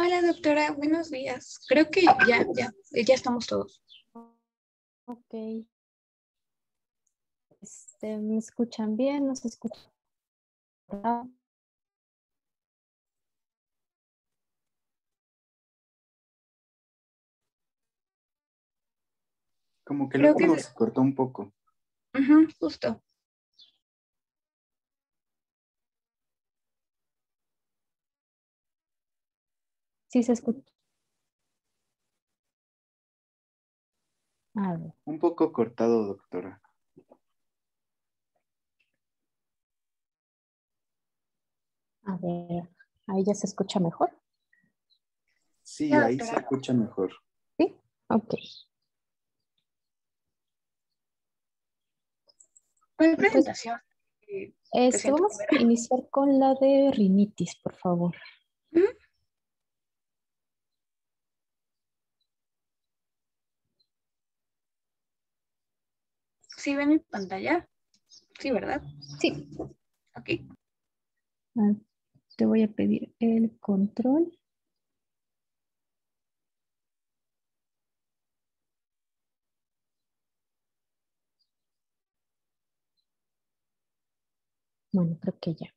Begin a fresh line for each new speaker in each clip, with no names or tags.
Hola doctora, buenos días. Creo que ya, ya, ya estamos todos.
Ok. Este, ¿Me escuchan bien? ¿No se escuchan?
Como que
Creo
luego
que
se cortó un poco.
Ujú, justo.
Sí se escucha. A ver,
Un poco cortado, doctora.
a ver. Ahí ya se escucha mejor.
Sí,
Ya,
ahí se escucha mejor.
¿Sí? Ok.
¿Cuál presentación? Eh,
Este, vamos a iniciar con la de rinitis, por favor.
Ujú. ¿Sí ven mi pantalla? Sí, ¿verdad?
Sí.
Ok.
Ah, Te voy a pedir el control. Bueno, creo que ya.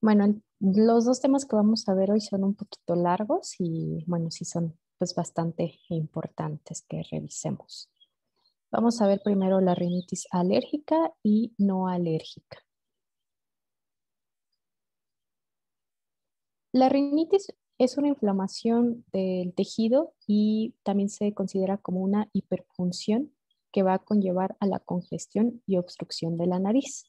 Bueno, los dos temas que vamos a ver hoy son un poquito largos y bueno, sí son pues bastante importantes que revisemos. Vamos a ver primero la rinitis alérgica y no alérgica. La rinitis es una inflamación del tejido y también se considera como una hiperfunción que va a conllevar a la congestión y obstrucción de la nariz.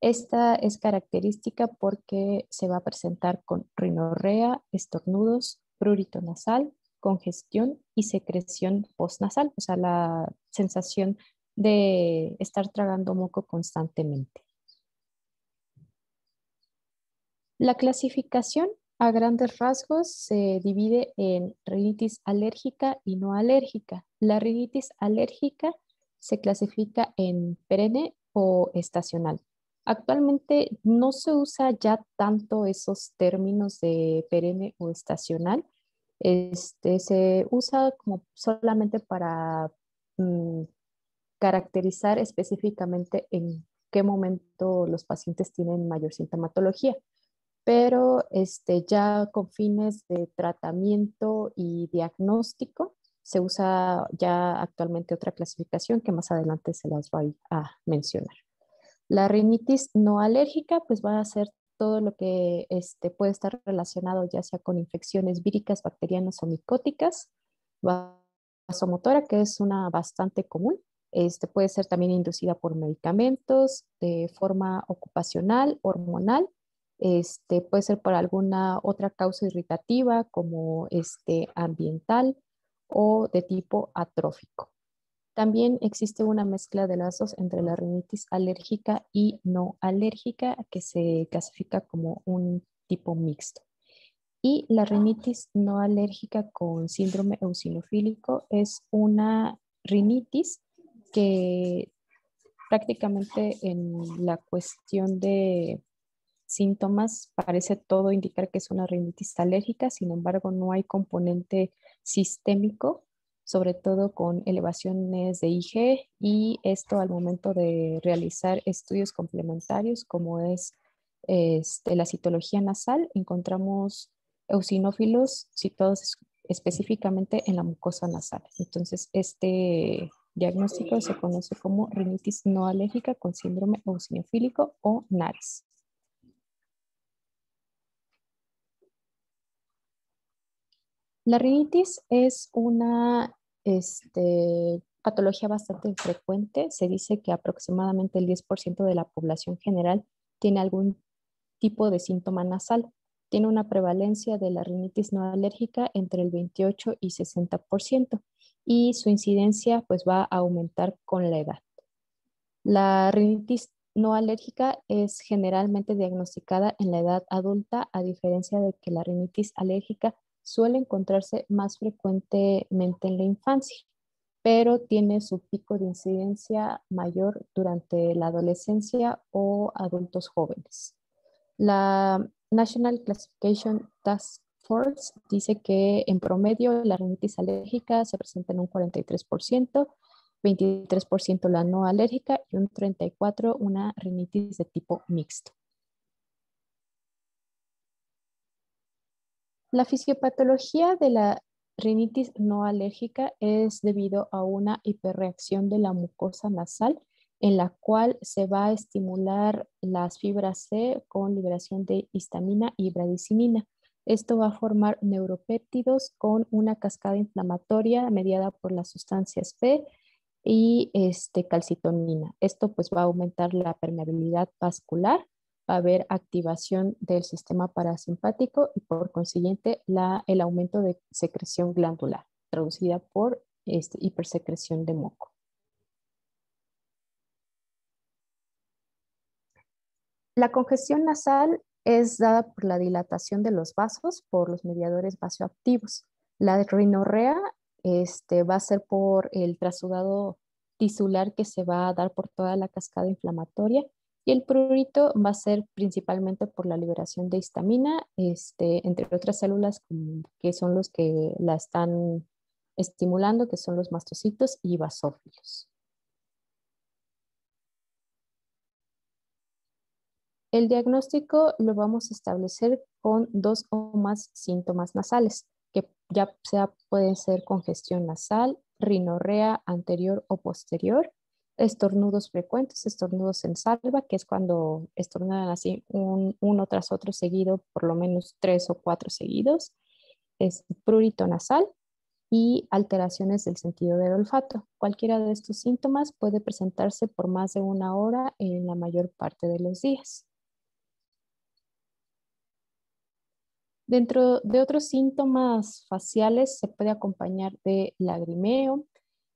Esta es característica porque se va a presentar con rinorrea, estornudos, prurito nasal, congestión y secreción postnasal, o sea, la sensación de estar tragando moco constantemente. La clasificación a grandes rasgos se divide en rinitis alérgica y no alérgica. La rinitis alérgica se clasifica en perenne o estacional. Actualmente no se usa ya tanto esos términos de perenne o estacional. Este, se usa como solamente para mm, caracterizar específicamente en qué momento los pacientes tienen mayor sintomatología pero este, ya con fines de tratamiento y diagnóstico se usa ya actualmente otra clasificación que más adelante se las voy a mencionar. La rinitis no alérgica pues va a ser todo lo que este, puede estar relacionado ya sea con infecciones víricas, bacterianas o micóticas, vasomotora que es una bastante común, este, puede ser también inducida por medicamentos, de forma ocupacional, hormonal este, puede ser por alguna otra causa irritativa como este, ambiental o de tipo atrófico. También existe una mezcla de las dos entre la rinitis alérgica y no alérgica que se clasifica como un tipo mixto. Y la rinitis no alérgica con síndrome eosinofílico es una rinitis que prácticamente en la cuestión de síntomas parece todo indicar que es una rinitis alérgica, sin embargo no hay componente sistémico, sobre todo con elevaciones de IG y esto al momento de realizar estudios complementarios como es este, la citología nasal, encontramos eosinófilos situados específicamente en la mucosa nasal. Entonces, este diagnóstico se conoce como rinitis no alérgica con síndrome eosinofílico o NARS. La rinitis es una este, patología bastante frecuente. Se dice que aproximadamente el 10% de la población general tiene algún tipo de síntoma nasal. Tiene una prevalencia de la rinitis no alérgica entre el 28 y 60% y su incidencia pues va a aumentar con la edad. La rinitis no alérgica es generalmente diagnosticada en la edad adulta, a diferencia de que la rinitis alérgica suele encontrarse más frecuentemente en la infancia, pero tiene su pico de incidencia mayor durante la adolescencia o adultos jóvenes. La National Classification Task Force dice que en promedio la rinitis alérgica se presenta en un 43%, 23% la no alérgica y un 34% una rinitis de tipo mixto. La fisiopatología de la rinitis no alérgica es debido a una hiperreacción de la mucosa nasal en la cual se va a estimular las fibras C con liberación de histamina y bradicimina. Esto va a formar neuropéptidos con una cascada inflamatoria mediada por las sustancias P y este, calcitonina. Esto pues va a aumentar la permeabilidad vascular, va a haber activación del sistema parasimpático y por consiguiente la, el aumento de secreción glandular, traducida por este, hipersecreción de moco. La congestión nasal es dada por la dilatación de los vasos por los mediadores vasoactivos. La rinorrea este, va a ser por el trasudado tisular que se va a dar por toda la cascada inflamatoria y el prurito va a ser principalmente por la liberación de histamina, este, entre otras células que son los que la están estimulando, que son los mastocitos y basófilos. El diagnóstico lo vamos a establecer con dos o más síntomas nasales, que ya sea pueden ser congestión nasal, rinorrea anterior o posterior, estornudos frecuentes, estornudos en salva, que es cuando estornudan así uno tras otro seguido, por lo menos tres o cuatro seguidos, es prurito nasal y alteraciones del sentido del olfato. Cualquiera de estos síntomas puede presentarse por más de una hora en la mayor parte de los días. Dentro de otros síntomas faciales se puede acompañar de lagrimeo,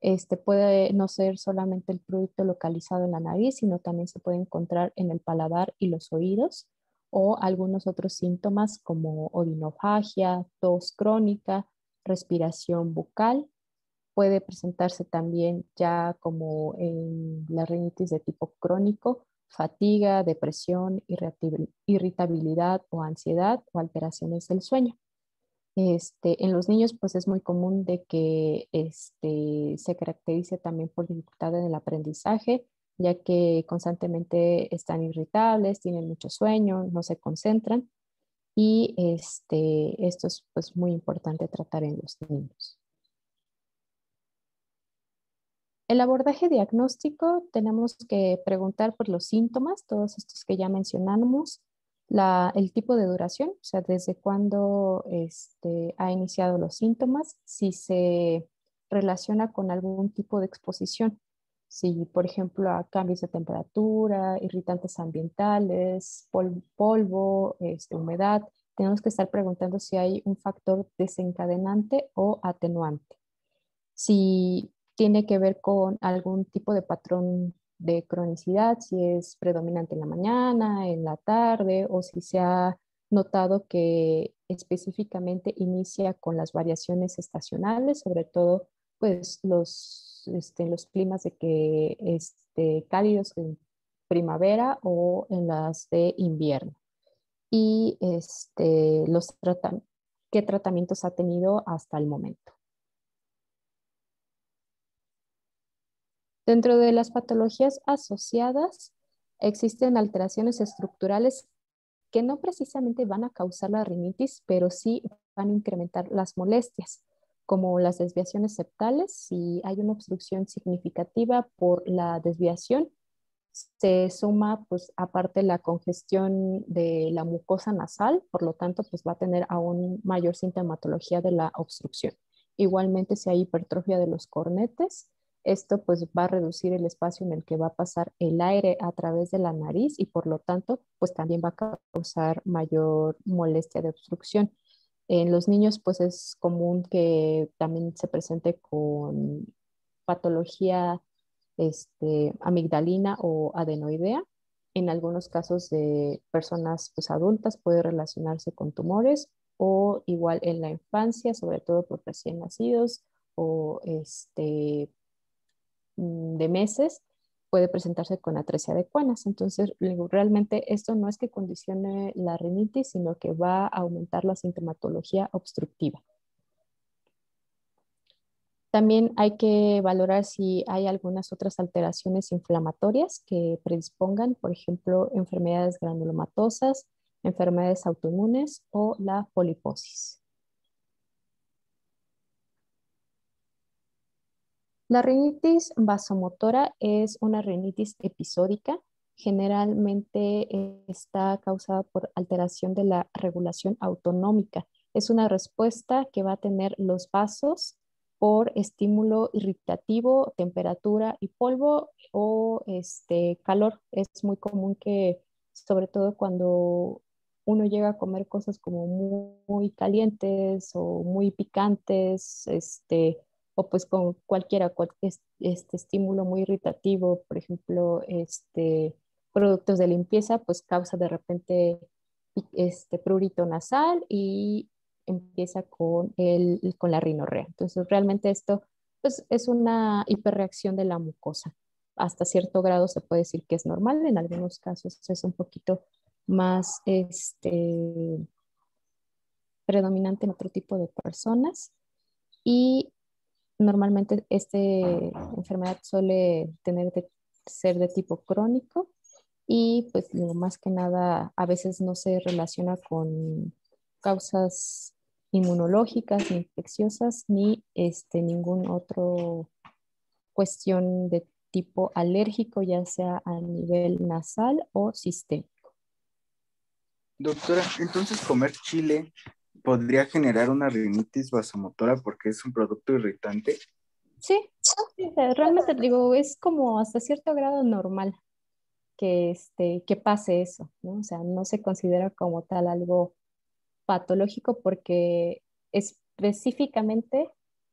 este puede no ser solamente el prurito localizado en la nariz, sino también se puede encontrar en el paladar y los oídos o algunos otros síntomas como odinofagia, tos crónica, respiración bucal. Puede presentarse también ya como en la rinitis de tipo crónico fatiga, depresión, irritabilidad o ansiedad o alteraciones del sueño. Este, en los niños pues es muy común de que este, se caracterice también por dificultad en el aprendizaje, ya que constantemente están irritables, tienen mucho sueño, no se concentran y este, esto es pues muy importante tratar en los niños. El abordaje diagnóstico tenemos que preguntar por los síntomas, todos estos que ya mencionamos, el tipo de duración, o sea, desde cuándo este, ha iniciado los síntomas, si se relaciona con algún tipo de exposición, si por ejemplo a cambios de temperatura, irritantes ambientales, polvo, este, humedad, tenemos que estar preguntando si hay un factor desencadenante o atenuante. Si tiene que ver con algún tipo de patrón de cronicidad, si es predominante en la mañana, en la tarde, o si se ha notado que específicamente inicia con las variaciones estacionales, sobre todo pues los, este, los climas de que este, cálidos en primavera o en las de invierno. Y este, los qué tratamientos ha tenido hasta el momento. Dentro de las patologías asociadas existen alteraciones estructurales que no precisamente van a causar la rinitis, pero sí van a incrementar las molestias, como las desviaciones septales. Si hay una obstrucción significativa por la desviación, se suma, pues, aparte la congestión de la mucosa nasal, por lo tanto, pues va a tener aún mayor sintomatología de la obstrucción. Igualmente, si hay hipertrofia de los cornetes, esto pues va a reducir el espacio en el que va a pasar el aire a través de la nariz y por lo tanto pues también va a causar mayor molestia de obstrucción. En los niños pues es común que también se presente con patología este, amigdalina o adenoidea. En algunos casos de personas pues, adultas puede relacionarse con tumores o igual en la infancia, sobre todo por recién nacidos o este, de meses puede presentarse con atresia de cuanas. Entonces, realmente esto no es que condicione la rinitis, sino que va a aumentar la sintomatología obstructiva. También hay que valorar si hay algunas otras alteraciones inflamatorias que predispongan, por ejemplo, enfermedades granulomatosas, enfermedades autoinmunes o la poliposis. La rinitis vasomotora es una rinitis episódica. Generalmente está causada por alteración de la regulación autonómica. Es una respuesta que va a tener los vasos por estímulo irritativo, temperatura y polvo o este, calor. Es muy común que, sobre todo cuando uno llega a comer cosas como muy, calientes o muy picantes, este, o pues con cualquiera, este estímulo muy irritativo, por ejemplo, este, productos de limpieza, pues causa de repente este prurito nasal y empieza con, el, con la rinorrea. Entonces, realmente esto pues, es una hiperreacción de la mucosa. Hasta cierto grado se puede decir que es normal, en algunos casos es un poquito más este, predominante en otro tipo de personas y normalmente esta enfermedad suele tener de, ser de tipo crónico y pues más que nada a veces no se relaciona con causas inmunológicas, ni infecciosas, ni este, ningún otro cuestión de tipo alérgico, ya sea a nivel nasal o sistémico.
Doctora, entonces comer chile podría generar una rinitis vasomotora porque es un producto irritante.
Sí, realmente digo, es como hasta cierto grado normal que, este, que pase eso, ¿no? O sea, no se considera como tal algo patológico porque específicamente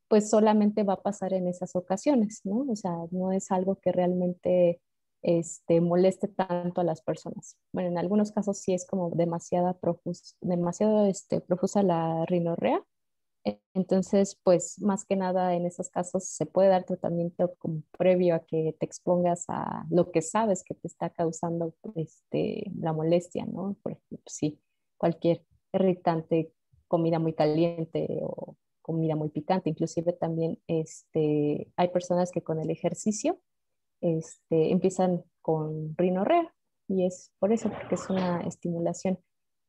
pues solamente va a pasar en esas ocasiones, ¿no? O sea, no es algo que realmente este, moleste tanto a las personas. Bueno, en algunos casos sí es como demasiada profus, demasiado este, profusa la rinorrea. E, entonces, pues más que nada en esos casos se puede dar tratamiento previo a que te expongas a lo que sabes que te está causando este, la molestia, ¿no? Por ejemplo, sí, cualquier irritante, comida muy caliente o comida muy picante. Inclusive también este, hay personas que con el ejercicio este, empiezan con rinorrea y es por eso, porque es una estimulación,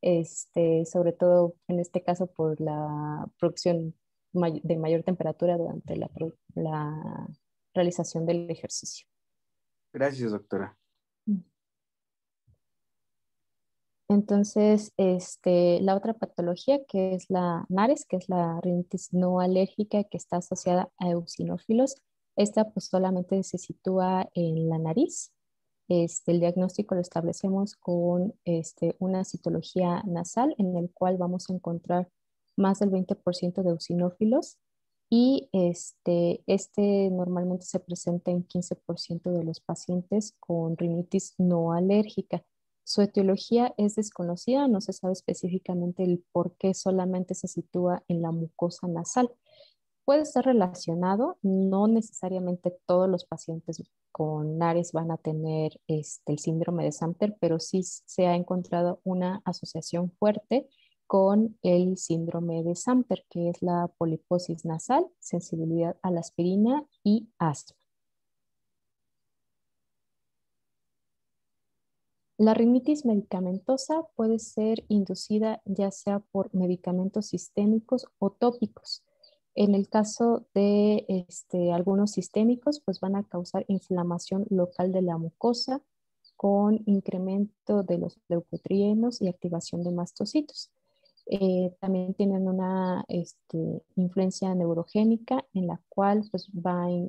este, sobre todo en este caso por la producción de mayor temperatura durante la, la realización del ejercicio.
Gracias, doctora.
Entonces, este, la otra patología que es la NARES, que es la rinitis no alérgica que está asociada a eosinófilos, esta pues solamente se sitúa en la nariz. Este, el diagnóstico lo establecemos con este, una citología nasal en el cual vamos a encontrar más del 20% de eosinófilos y este, este normalmente se presenta en 15% de los pacientes con rinitis no alérgica. Su etiología es desconocida, no se sabe específicamente el por qué solamente se sitúa en la mucosa nasal. Puede estar relacionado, no necesariamente todos los pacientes con NARES van a tener este, el síndrome de Samter, pero sí se ha encontrado una asociación fuerte con el síndrome de Samter, que es la poliposis nasal, sensibilidad a la aspirina y asma. La rinitis medicamentosa puede ser inducida ya sea por medicamentos sistémicos o tópicos. En el caso de este, algunos sistémicos, pues van a causar inflamación local de la mucosa con incremento de los leucotrienos y activación de mastocitos. Eh, también tienen una este, influencia neurogénica en la cual pues, van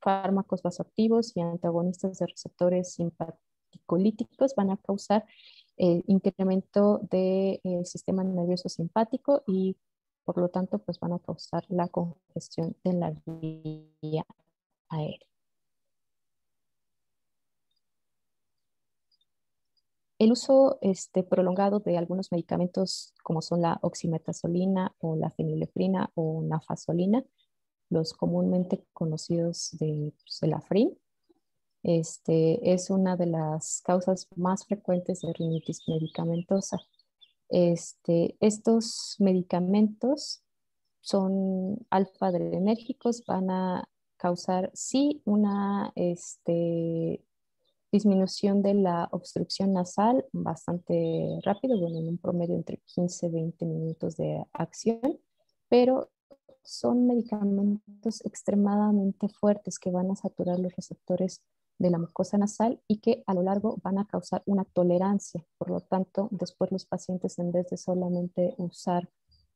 fármacos vasoactivos y antagonistas de receptores simpáticos colíticos van a causar el incremento del sistema nervioso simpático y por lo tanto pues van a causar la congestión de la vía aérea. El uso este, prolongado de algunos medicamentos como son la oximetazolina o la fenilefrina o nafasolina, los comúnmente conocidos de, pues, de la FRIN, Este, es una de las causas más frecuentes de rinitis medicamentosa. Este, estos medicamentos son alfa-adrenérgicos, van a causar sí una este, disminución de la obstrucción nasal bastante rápido, bueno, en un promedio entre 15 y 20 minutos de acción, pero son medicamentos extremadamente fuertes que van a saturar los receptores de la mucosa nasal y que a lo largo van a causar una tolerancia. Por lo tanto, después los pacientes en vez de solamente usar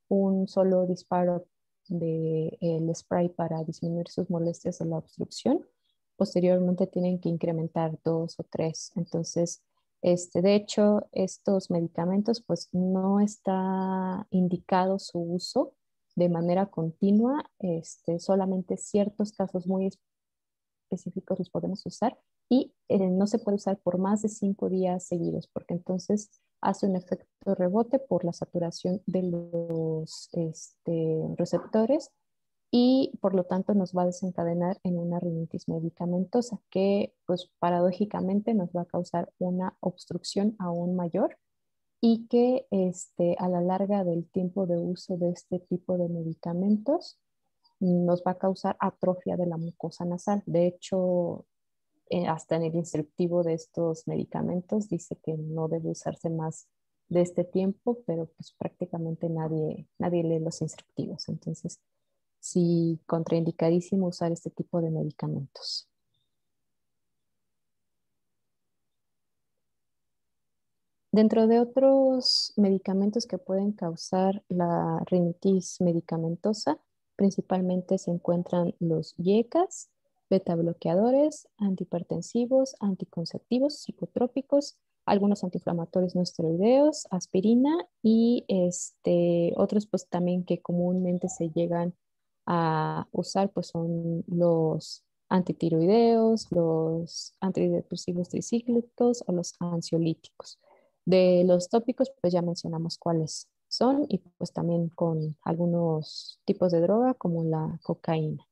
un solo disparo del de, spray para disminuir sus molestias de la obstrucción, posteriormente tienen que incrementar dos o tres. Entonces, este, de hecho, estos medicamentos pues no está indicado su uso de manera continua, este, solamente ciertos casos muy específicos los podemos usar y eh, no se puede usar por más de cinco días seguidos porque entonces hace un efecto rebote por la saturación de los este, receptores y por lo tanto nos va a desencadenar en una rinitis medicamentosa que pues paradójicamente nos va a causar una obstrucción aún mayor y que este, a la larga del tiempo de uso de este tipo de medicamentos nos va a causar atrofia de la mucosa nasal. De hecho, eh, hasta en el instructivo de estos medicamentos dice que no debe usarse más de este tiempo, pero pues prácticamente nadie, nadie lee los instructivos. Entonces, sí, contraindicadísimo usar este tipo de medicamentos. Dentro de otros medicamentos que pueden causar la rinitis medicamentosa, Principalmente se encuentran los YECAS, beta bloqueadores, antihipertensivos, anticonceptivos, psicotrópicos, algunos antiinflamatorios no esteroideos, aspirina y este, otros pues también que comúnmente se llegan a usar pues son los antitiroideos, los antidepresivos tricíclicos o los ansiolíticos. De los tópicos pues ya mencionamos cuáles y pues también con algunos tipos de droga como la cocaína.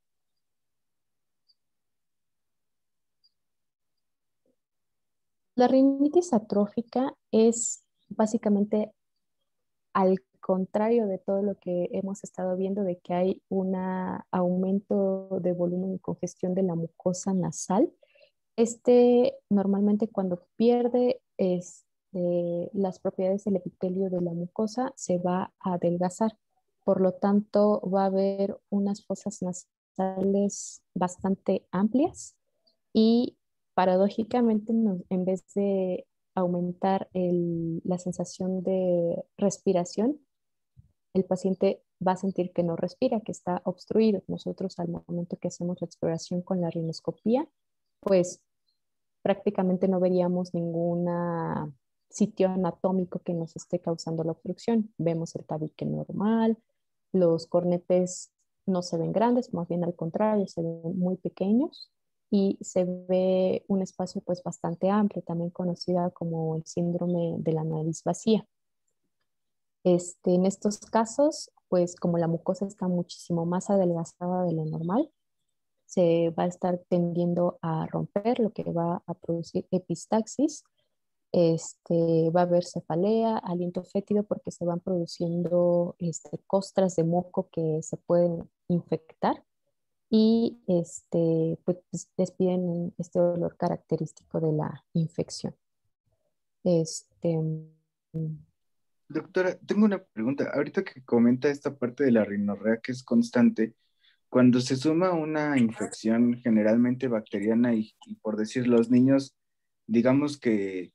La rinitis atrófica es básicamente al contrario de todo lo que hemos estado viendo, de que hay un aumento de volumen y congestión de la mucosa nasal. Este normalmente cuando pierde es, las propiedades del epitelio de la mucosa se va a adelgazar. Por lo tanto, va a haber unas fosas nasales bastante amplias y paradójicamente en vez de aumentar la sensación de respiración, el paciente va a sentir que no respira, que está obstruido. Nosotros al momento que hacemos la exploración con la rinoscopía, pues prácticamente no veríamos ninguna sitio anatómico que nos esté causando la obstrucción. Vemos el tabique normal, los cornetes no se ven grandes, más bien al contrario, se ven muy pequeños y se ve un espacio pues bastante amplio, también conocida como el síndrome de la nariz vacía. Este, en estos casos, pues como la mucosa está muchísimo más adelgazada de lo normal, se va a estar tendiendo a romper, lo que va a producir epistaxis, este, va a haber cefalea, aliento fétido porque se van produciendo este, costras de moco que se pueden infectar y este, pues, despiden este olor característico de la infección. Este.
Doctora, tengo una pregunta. Ahorita que comenta esta parte de la rinorrea que es constante, cuando se suma una infección generalmente bacteriana y por decir los niños, digamos que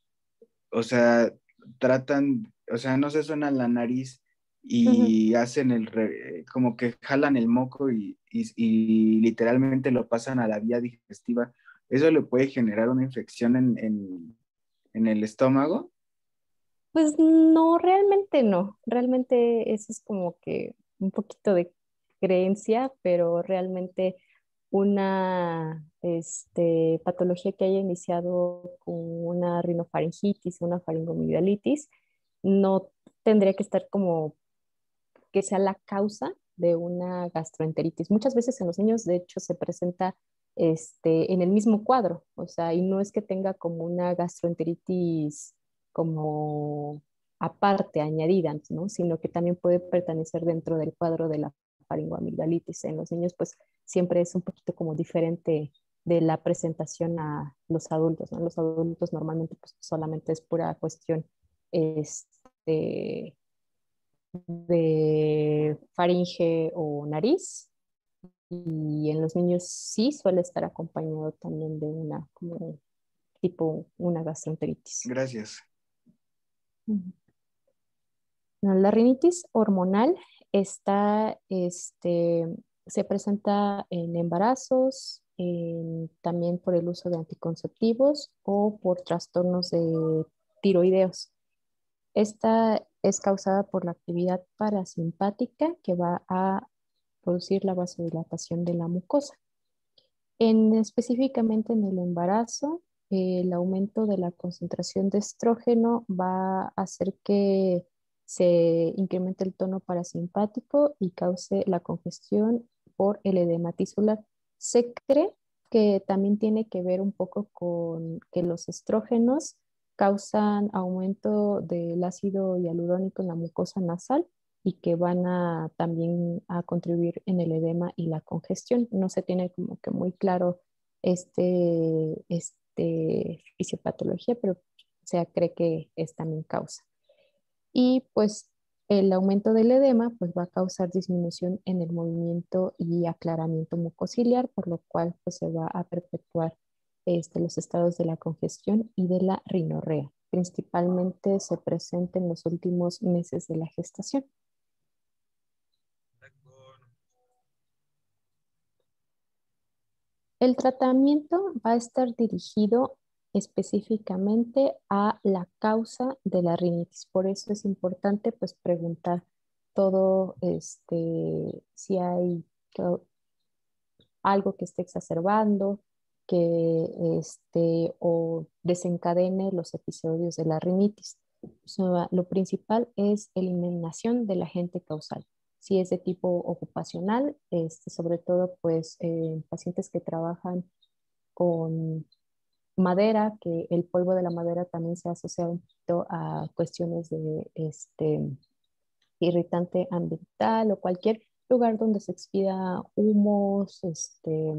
o sea, tratan, o sea, no se suenan la nariz y hacen el, como que jalan el moco y, literalmente lo pasan a la vía digestiva. ¿Eso le puede generar una infección en, en el estómago?
Pues no, realmente no. Realmente eso es como que un poquito de creencia, pero realmente una este, patología que haya iniciado con una rinofaringitis, una faringomigdalitis, no tendría que estar como que sea la causa de una gastroenteritis. Muchas veces en los niños, de hecho, se presenta este, en el mismo cuadro, o sea, y no es que tenga como una gastroenteritis como aparte, añadida, ¿no? Sino que también puede pertenecer dentro del cuadro de la faringoamigdalitis. En los niños, pues siempre es un poquito como diferente de la presentación a los adultos, ¿no? Los adultos normalmente pues solamente es pura cuestión este, de faringe o nariz y en los niños sí suele estar acompañado también de una como tipo una gastroenteritis.
Gracias.
La rinitis hormonal está, este, se presenta en embarazos, también por el uso de anticonceptivos o por trastornos de tiroideos. Esta es causada por la actividad parasimpática que va a producir la vasodilatación de la mucosa. En, específicamente en el embarazo, el aumento de la concentración de estrógeno va a hacer que se incremente el tono parasimpático y cause la congestión por el edema tisular. Se cree que también tiene que ver un poco con que los estrógenos causan aumento del ácido hialurónico en la mucosa nasal y que van a también a contribuir en el edema y la congestión. No se tiene como que muy claro este, este fisiopatología, pero se cree que es también causa. Y pues el aumento del edema pues va a causar disminución en el movimiento y aclaramiento mucociliar, por lo cual pues se va a perpetuar este, los estados de la congestión y de la rinorrea. Principalmente se presenta en los últimos meses de la gestación. El tratamiento va a estar dirigido específicamente a la causa de la rinitis. Por eso es importante pues preguntar todo este si hay algo que esté exacerbando, que este o desencadene los episodios de la rinitis. lo principal es eliminación del agente causal si es de tipo ocupacional, este, sobre todo pues pacientes que trabajan con madera, que el polvo de la madera también se asocia un poquito a cuestiones de este, irritante ambiental o cualquier lugar donde se expida humos, este,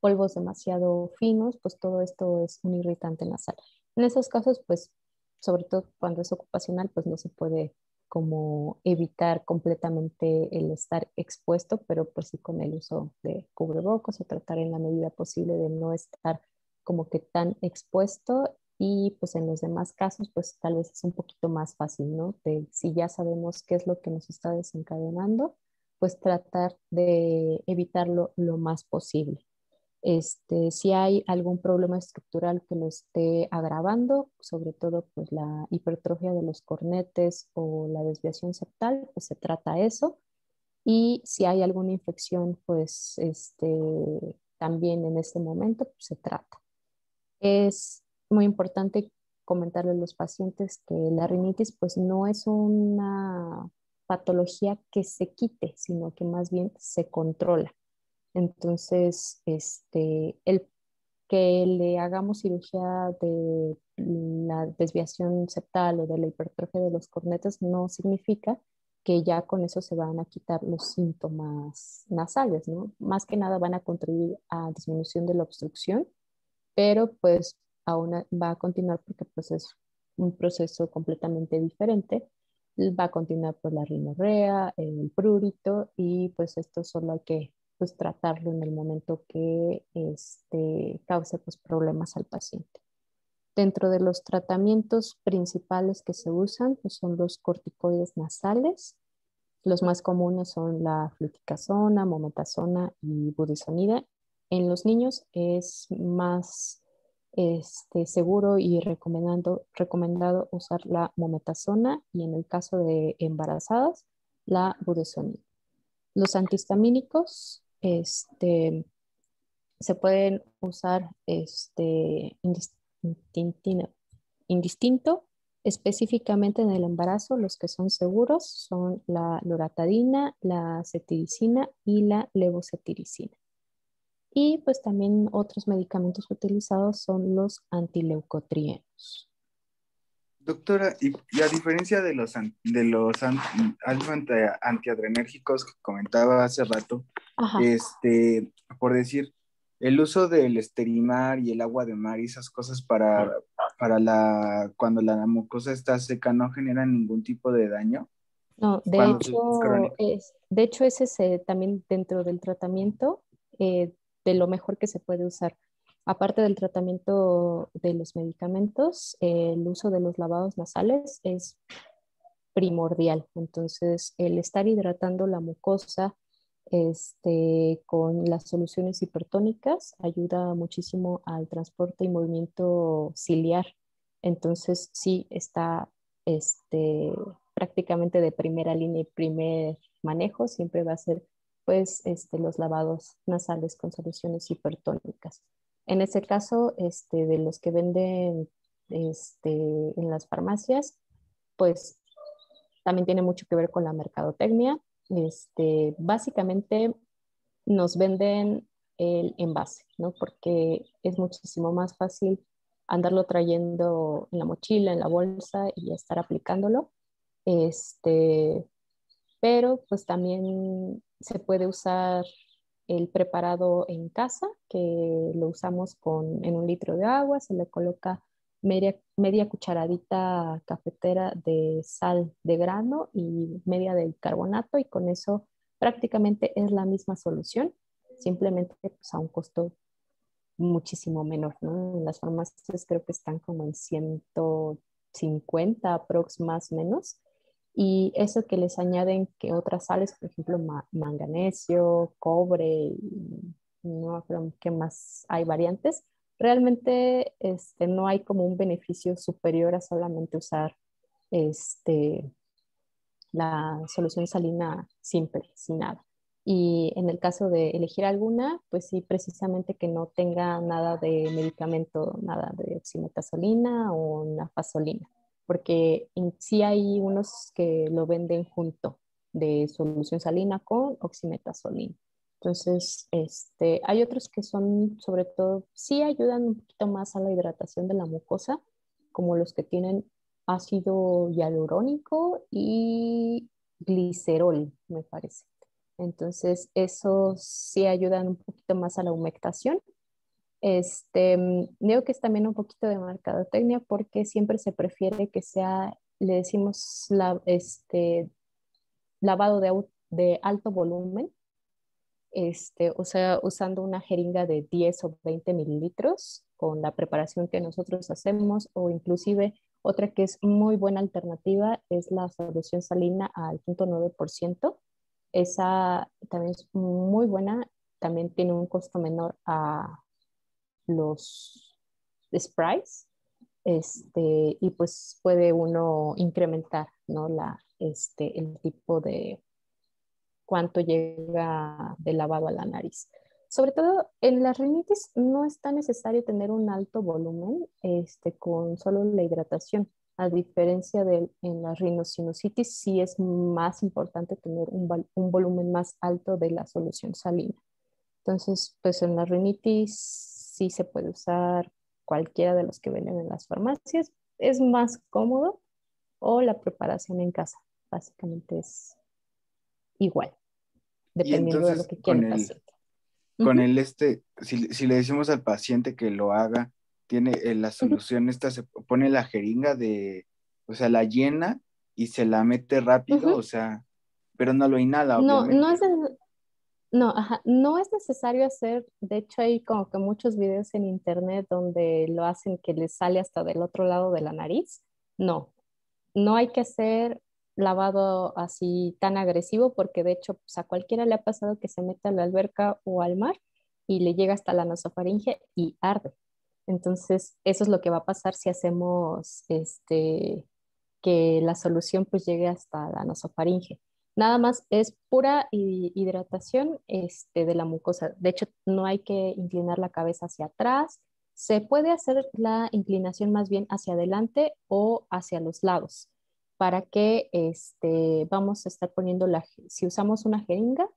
polvos demasiado finos, pues todo esto es un irritante nasal. En esos casos, pues sobre todo cuando es ocupacional, pues no se puede como evitar completamente el estar expuesto, pero pues sí con el uso de cubrebocas o tratar en la medida posible de no estar como que tan expuesto y pues en los demás casos pues tal vez es un poquito más fácil, ¿no? Si ya sabemos qué es lo que nos está desencadenando, pues tratar de evitarlo lo más posible. Este, si hay algún problema estructural que lo esté agravando, sobre todo pues la hipertrofia de los cornetes o la desviación septal, pues se trata eso. Y si hay alguna infección, pues este, también en este momento pues, se trata. Es muy importante comentarle a los pacientes que la rinitis pues no es una patología que se quite, sino que más bien se controla. Entonces, este, el que le hagamos cirugía de la desviación septal o de la hipertrofia de los cornetes no significa que ya con eso se van a quitar los síntomas nasales, ¿no? Más que nada van a contribuir a disminución de la obstrucción, pero pues aún va a continuar porque pues es un proceso completamente diferente. Va a continuar por la rinorrea, el prurito y pues esto solo hay que pues tratarlo en el momento que este, cause pues, problemas al paciente. Dentro de los tratamientos principales que se usan pues, son los corticoides nasales. Los más comunes son la fluticasona, mometasona y budesonida. En los niños es más este, seguro y recomendando, recomendado usar la mometasona y en el caso de embarazadas, la budesonida. Los antihistamínicos este, se pueden usar este, indistinto. Específicamente en el embarazo, los que son seguros son la loratadina, la cetiricina y la levocetiricina. Y pues también otros medicamentos utilizados son los antileucotrienos.
Doctora, y, a diferencia de los, de los antiadrenérgicos que comentaba hace rato, este, por decir, el uso del esterimar y el agua de mar y esas cosas para, para la, cuando la mucosa está seca no generan ningún tipo de daño.
No, de hecho, es, de hecho ese es también dentro del tratamiento eh, de lo mejor que se puede usar. Aparte del tratamiento de los medicamentos, el uso de los lavados nasales es primordial. Entonces, el estar hidratando la mucosa este, con las soluciones hipertónicas ayuda muchísimo al transporte y movimiento ciliar. Entonces, sí está este, prácticamente de primera línea y primer manejo, siempre va a ser pues este, los lavados nasales con soluciones hipertónicas. En ese caso, este, de los que venden este, en las farmacias, pues también tiene mucho que ver con la mercadotecnia. Este, básicamente nos venden el envase, ¿no? Porque es muchísimo más fácil andarlo trayendo en la mochila, en la bolsa y estar aplicándolo. Este, pero pues también se puede usar el preparado en casa, que lo usamos con, en un litro de agua, se le coloca media, media cucharadita cafetera de sal de grano y media de carbonato y con eso prácticamente es la misma solución, simplemente pues, a un costo muchísimo menor. ¿no? Las farmacias creo que están como en 150 aprox más menos y eso que les añaden que otras sales, por ejemplo, manganesio, cobre, no creo que más hay variantes, realmente este, no hay como un beneficio superior a solamente usar este, la solución salina simple, sin nada. Y en el caso de elegir alguna, pues sí, precisamente que no tenga nada de medicamento, nada de oximetazolina o nafasolina porque sí hay unos que lo venden junto de solución salina con oximetazolina. Entonces, este, hay otros que son, sobre todo, sí ayudan un poquito más a la hidratación de la mucosa, como los que tienen ácido hialurónico y glicerol, me parece. Entonces, esos sí ayudan un poquito más a la humectación este, digo que es también un poquito de mercadotecnia porque siempre se prefiere que sea, le decimos, la, este, lavado de, de alto volumen, este, o sea, usando una jeringa de 10 o 20 mililitros con la preparación que nosotros hacemos o inclusive otra que es muy buena alternativa es la solución salina al 0.9%. Esa también es muy buena, también tiene un costo menor a los sprites este, y pues puede uno incrementar ¿no? la, este, el tipo de cuánto llega de lavado a la nariz. Sobre todo en las rinitis no es tan necesario tener un alto volumen este, con solo la hidratación. A diferencia de en la rinosinusitis, sí es más importante tener un, un volumen más alto de la solución salina. Entonces, pues en la rinitis sí se puede usar cualquiera de los que venden en las farmacias. Es más cómodo o la preparación en casa. Básicamente es igual, dependiendo de lo que quiera el paciente.
Con el este, si, le decimos al paciente que lo haga, tiene eh, la solución esta, se pone la jeringa de, o sea, la llena y se la mete rápido, o sea, pero no lo inhala.
No, no es, no, no es necesario hacer, de hecho hay como que muchos videos en internet donde lo hacen que les sale hasta del otro lado de la nariz. No, no hay que hacer lavado así tan agresivo porque de hecho pues, a cualquiera le ha pasado que se meta a la alberca o al mar y le llega hasta la nasofaringe y arde. Entonces, eso es lo que va a pasar si hacemos este, que la solución pues llegue hasta la nasofaringe. Nada más es pura hidratación este, de la mucosa. De hecho, no hay que inclinar la cabeza hacia atrás. Se puede hacer la inclinación más bien hacia adelante o hacia los lados para que este, vamos a estar poniendo la, si usamos una jeringa,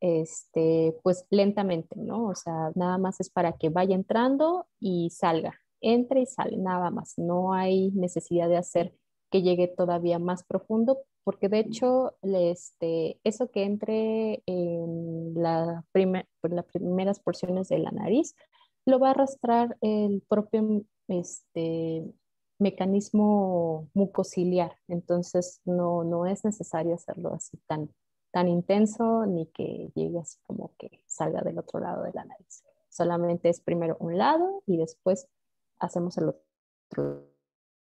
este, pues lentamente, ¿no? O sea, nada más es para que vaya entrando y salga, entre y sale, nada más. No hay necesidad de hacer que llegue todavía más profundo, porque de hecho, este, eso que entre en la pues, las primeras porciones de la nariz, lo va a arrastrar el propio este, mecanismo mucociliar. Entonces, no, no es necesario hacerlo así tan, tan intenso ni que llegue así como que salga del otro lado de la nariz. Solamente es primero un lado y después hacemos el otro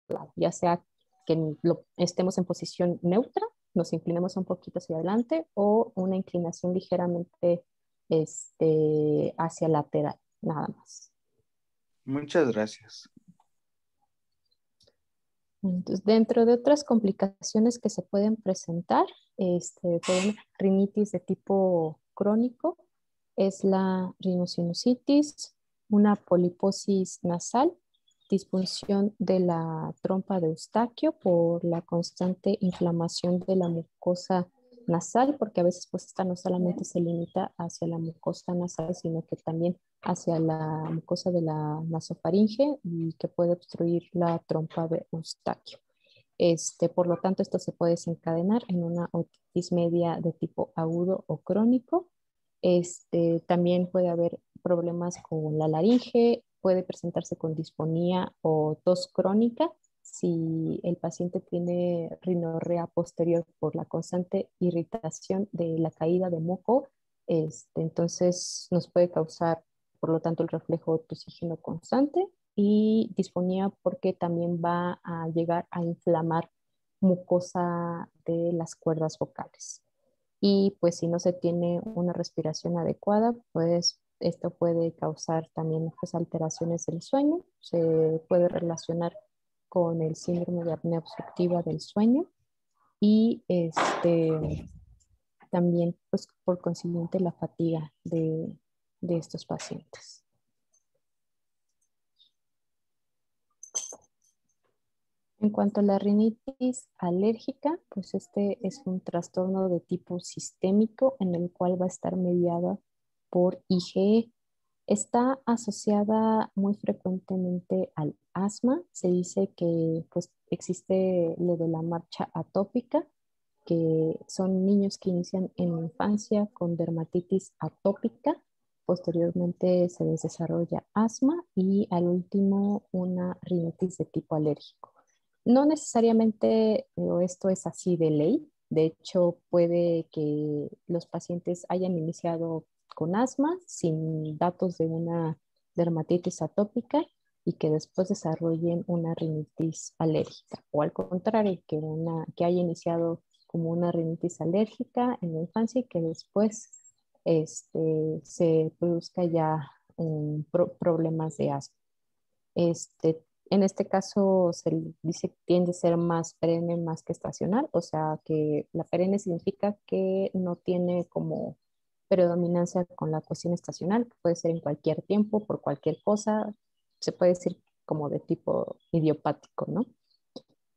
lado, ya sea que lo, estemos en posición neutra, nos inclinemos un poquito hacia adelante o una inclinación ligeramente este, hacia lateral, nada más.
Muchas gracias.
Entonces, dentro de otras complicaciones que se pueden presentar, este, rinitis de tipo crónico, es la rinosinusitis, una poliposis nasal, disfunción de la trompa de Eustaquio por la constante inflamación de la mucosa nasal, porque a veces pues esta no solamente se limita hacia la mucosa nasal, sino que también hacia la mucosa de la nasofaringe y que puede obstruir la trompa de Eustaquio. Este, por lo tanto, esto se puede desencadenar en una otitis media de tipo agudo o crónico. Este, también puede haber problemas con la laringe, puede presentarse con disfonía o tos crónica si el paciente tiene rinorrea posterior por la constante irritación de la caída de moco, este, entonces nos puede causar, por lo tanto, el reflejo tosígeno constante y disfonía porque también va a llegar a inflamar mucosa de las cuerdas vocales. Y pues si no se tiene una respiración adecuada, pues esto puede causar también pues, alteraciones del sueño, se puede relacionar con el síndrome de apnea obstructiva del sueño y este, también pues, por consiguiente la fatiga de, de estos pacientes. En cuanto a la rinitis alérgica, pues este es un trastorno de tipo sistémico en el cual va a estar mediada por IgE. Está asociada muy frecuentemente al asma. Se dice que pues, existe lo de la marcha atópica, que son niños que inician en la infancia con dermatitis atópica. Posteriormente se les desarrolla asma y al último una rinitis de tipo alérgico. No necesariamente esto es así de ley. De hecho, puede que los pacientes hayan iniciado con asma sin datos de una dermatitis atópica y que después desarrollen una rinitis alérgica o al contrario, que, una, haya iniciado como una rinitis alérgica en la infancia y que después este, se produzca ya problemas de asma. Este, en este caso se dice que tiende a ser más perenne más que estacional, o sea que la perenne significa que no tiene como predominancia con la cuestión estacional, puede ser en cualquier tiempo, por cualquier cosa, se puede decir como de tipo idiopático, ¿no?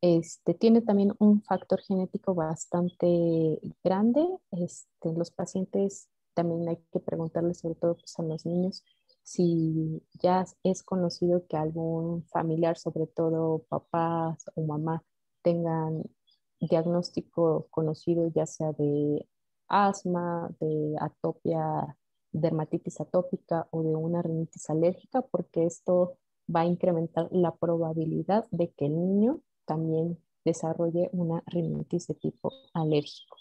Este, tiene también un factor genético bastante grande. Este, los pacientes también hay que preguntarles, sobre todo pues, a los niños, si ya es conocido que algún familiar, sobre todo papás o mamá, tengan diagnóstico conocido ya sea de asma, de atopia, dermatitis atópica o de una rinitis alérgica, porque esto va a incrementar la probabilidad de que el niño también desarrolle una rinitis de tipo alérgico.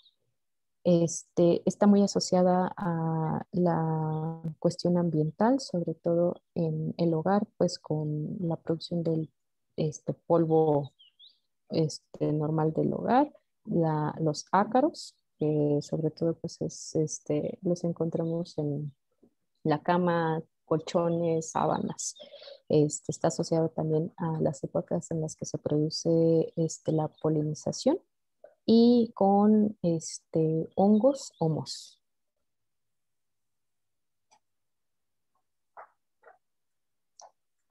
Este, está muy asociada a la cuestión ambiental, sobre todo en el hogar, pues con la producción del este, polvo este, normal del hogar, los ácaros, que sobre todo pues este, los encontramos en la cama, colchones, sábanas. Este, está asociado también a las épocas en las que se produce este, la polinización y con este, hongos homos.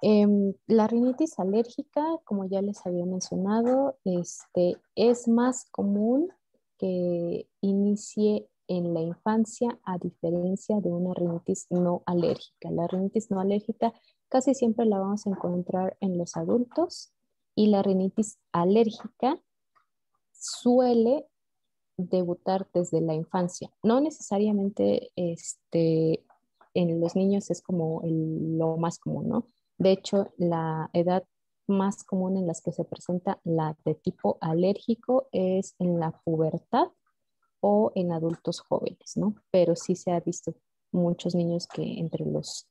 Em, la rinitis alérgica, como ya les había mencionado, este, es más común que inicie en la infancia a diferencia de una rinitis no alérgica. La rinitis no alérgica casi siempre la vamos a encontrar en los adultos y la rinitis alérgica suele debutar desde la infancia. No necesariamente este, en los niños es como lo más común, ¿no? De hecho, la edad más común en las que se presenta la de tipo alérgico es en la pubertad o en adultos jóvenes, ¿no? Pero sí se ha visto muchos niños que entre los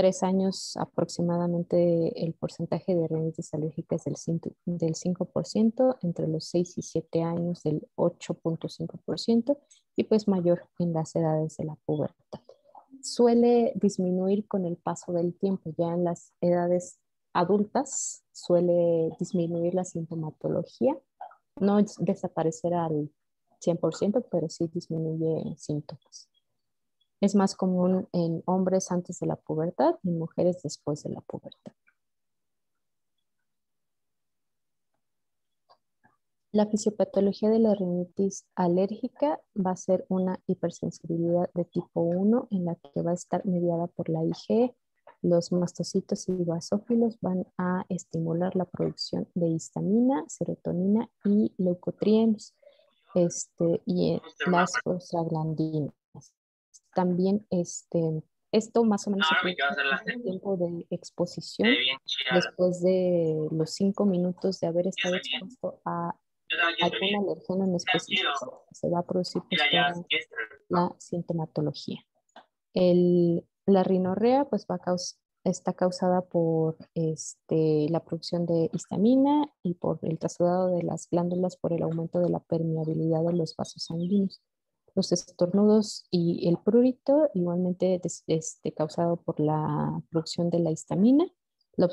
tres años aproximadamente el porcentaje de rinitis alérgica es del 5%, entre los 6 y 7 años del 8.5% y pues mayor en las edades de la pubertad. Suele disminuir con el paso del tiempo, ya en las edades adultas suele disminuir la sintomatología, no desaparecer al 100%, pero sí disminuye síntomas. Es más común en hombres antes de la pubertad y mujeres después de la pubertad. La fisiopatología de la rinitis alérgica va a ser una hipersensibilidad de tipo 1 en la que va a estar mediada por la IgE. Los mastocitos y basófilos van a estimular la producción de histamina, serotonina y leucotrienos este, y las prostaglandinas. También este, esto más o menos el tiempo de exposición después de los cinco minutos de haber estado expuesto a alguna alergeno en específico se va a producir pues, la sintomatología. El, la rinorrea pues está causada por este, la producción de histamina y por el trasladado de las glándulas por el aumento de la permeabilidad de los vasos sanguíneos los estornudos y el prurito, igualmente este, causado por la producción de la histamina. La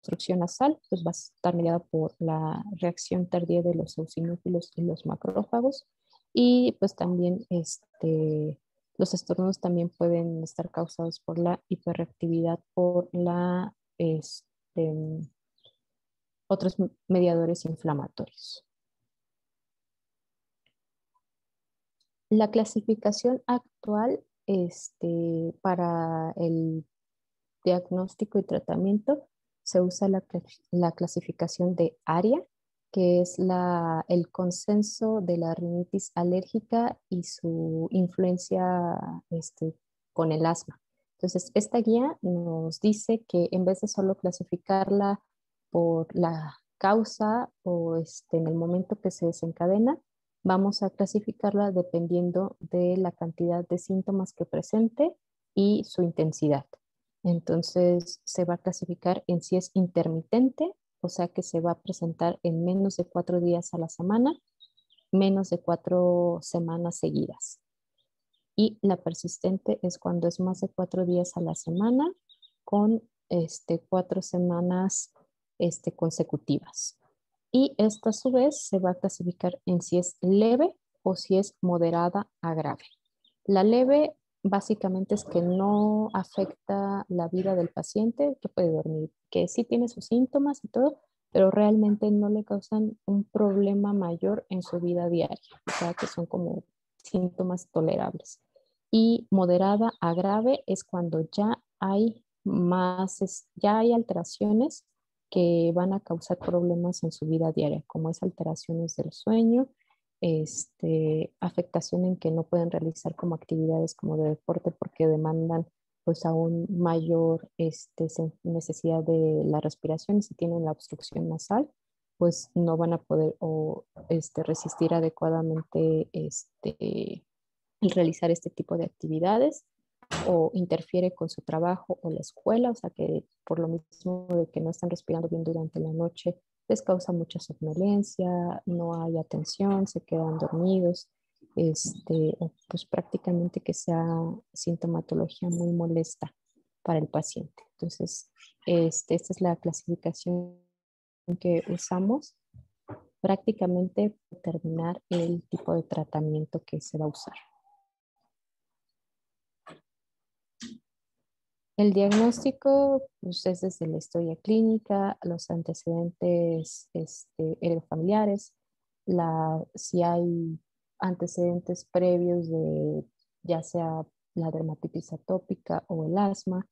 obstrucción nasal pues va a estar mediada por la reacción tardía de los eosinófilos y los macrófagos. Y pues también este, los estornudos también pueden estar causados por la hiperreactividad por la, este, otros mediadores inflamatorios. La clasificación actual este, para el diagnóstico y tratamiento se usa la, clasificación de ARIA, que es la, el consenso de la rinitis alérgica y su influencia este, con el asma. Entonces, esta guía nos dice que en vez de solo clasificarla por la causa o este, en el momento que se desencadena, Vamos a clasificarla dependiendo de la cantidad de síntomas que presente y su intensidad. Entonces se va a clasificar en si es intermitente, o sea que se va a presentar en menos de cuatro días a la semana, menos de cuatro semanas seguidas. Y la persistente es cuando es más de cuatro días a la semana con este, cuatro semanas este, consecutivas y esto a su vez se va a clasificar en si es leve o si es moderada a grave. La leve básicamente es que no afecta la vida del paciente, que puede dormir, que sí tiene sus síntomas y todo, pero realmente no le causan un problema mayor en su vida diaria, o sea que son como síntomas tolerables. Y moderada a grave es cuando ya hay más, ya hay alteraciones que van a causar problemas en su vida diaria, como es alteraciones del sueño, este, afectación en que no pueden realizar como actividades como de deporte porque demandan pues aún mayor este, necesidad de la respiración si tienen la obstrucción nasal pues no van a poder o, este, resistir adecuadamente este, realizar este tipo de actividades o interfiere con su trabajo o la escuela, o sea que por lo mismo de que no están respirando bien durante la noche, les causa mucha somnolencia, no hay atención, se quedan dormidos, este, pues prácticamente que sea sintomatología muy molesta para el paciente. Entonces, este, esta es la clasificación que usamos prácticamente para determinar el tipo de tratamiento que se va a usar. El diagnóstico pues, es desde la historia clínica, los antecedentes este, familiares, la, si hay antecedentes previos de ya sea la dermatitis atópica o el asma.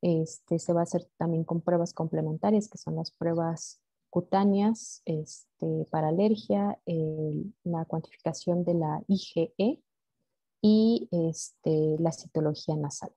Este, se va a hacer también con pruebas complementarias, que son las pruebas cutáneas este, para alergia, la cuantificación de la IgE y este, la citología nasal.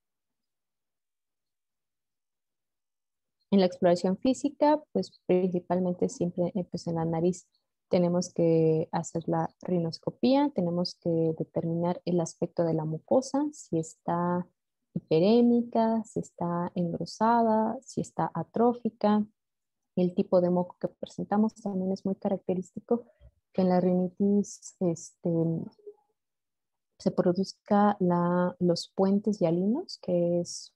En la exploración física, pues principalmente siempre pues, en la nariz tenemos que hacer la rinoscopía, tenemos que determinar el aspecto de la mucosa, si está hiperémica, si está engrosada, si está atrófica. El tipo de moco que presentamos también es muy característico que en la rinitis este, se produzca los puentes hialinos, que es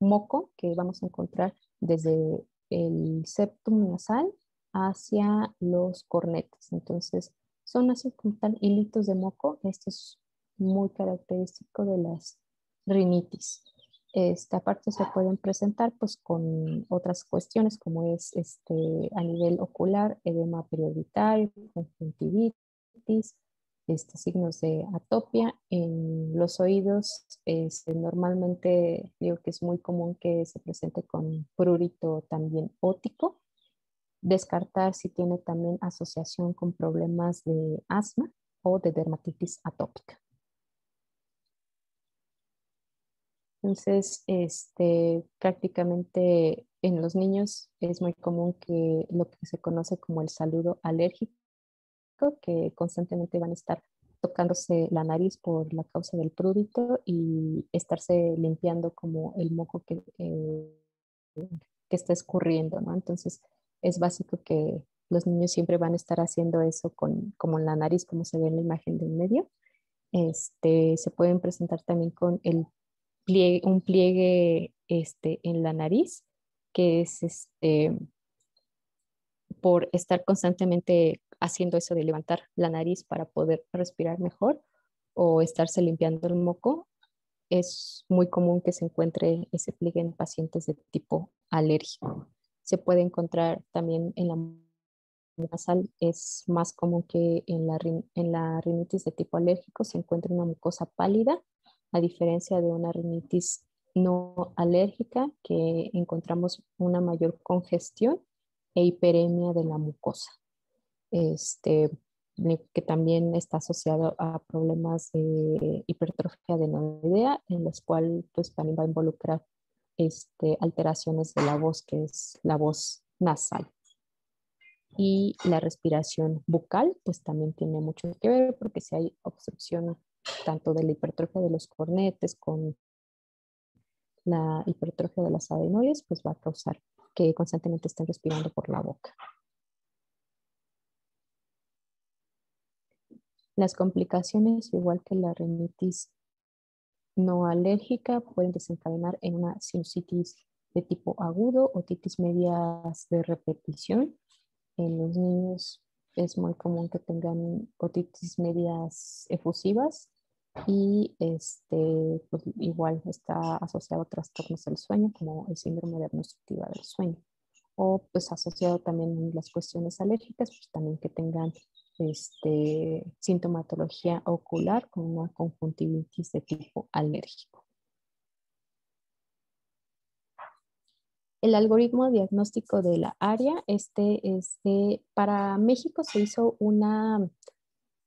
moco que vamos a encontrar desde el septum nasal hacia los cornetes. Entonces, son así como tal hilitos de moco. Esto es muy característico de las rinitis. Esta parte se pueden presentar pues con otras cuestiones como es este, a nivel ocular, edema perioditario, conjuntivitis, este, signos de atopia. En los oídos, este, normalmente digo que es muy común que se presente con prurito también ótico descartar si tiene también asociación con problemas de asma o de dermatitis atópica. Entonces, este, prácticamente en los niños es muy común que lo que se conoce como el saludo alérgico, que constantemente van a estar tocándose la nariz por la causa del prurito y estarse limpiando como el moco que, eh, que está escurriendo, ¿no? Entonces, es básico que los niños siempre van a estar haciendo eso con, como en la nariz, como se ve en la imagen del medio. Este, se pueden presentar también con el pliegue, un pliegue este, en la nariz, que es este, por estar constantemente haciendo eso de levantar la nariz para poder respirar mejor o estarse limpiando el moco, es muy común que se encuentre ese pliegue en pacientes de tipo alérgico se puede encontrar también en la nasal. Es más común que en la, en la rinitis de tipo alérgico se encuentre una mucosa pálida, a diferencia de una rinitis no alérgica, que encontramos una mayor congestión e hiperemia de la mucosa. Este, que también está asociado a problemas de hipertrofia adenoidea, en los cuales pues, también va a involucrar este, alteraciones de la voz, que es la voz nasal. Y la respiración bucal, pues también tiene mucho que ver porque si hay obstrucción tanto de la hipertrofia de los cornetes con la hipertrofia de las adenoides, pues va a causar que constantemente estén respirando por la boca. Las complicaciones, igual que la rinitis no alérgica pueden desencadenar en una sinusitis de tipo agudo, otitis medias de repetición. En los niños es muy común que tengan otitis medias efusivas y este, pues igual está asociado a trastornos del sueño como el síndrome de obstructiva del sueño o pues asociado también las cuestiones alérgicas, pues también que tengan este, sintomatología ocular con una conjuntivitis de tipo alérgico. El algoritmo diagnóstico de la área, este, este, para México se hizo una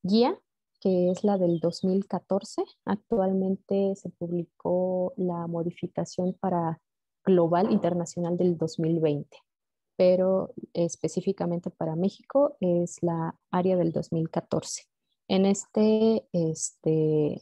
guía que es la del 2014. Actualmente se publicó la modificación para global internacional del 2020 pero específicamente para México es la área del 2014. En este, este,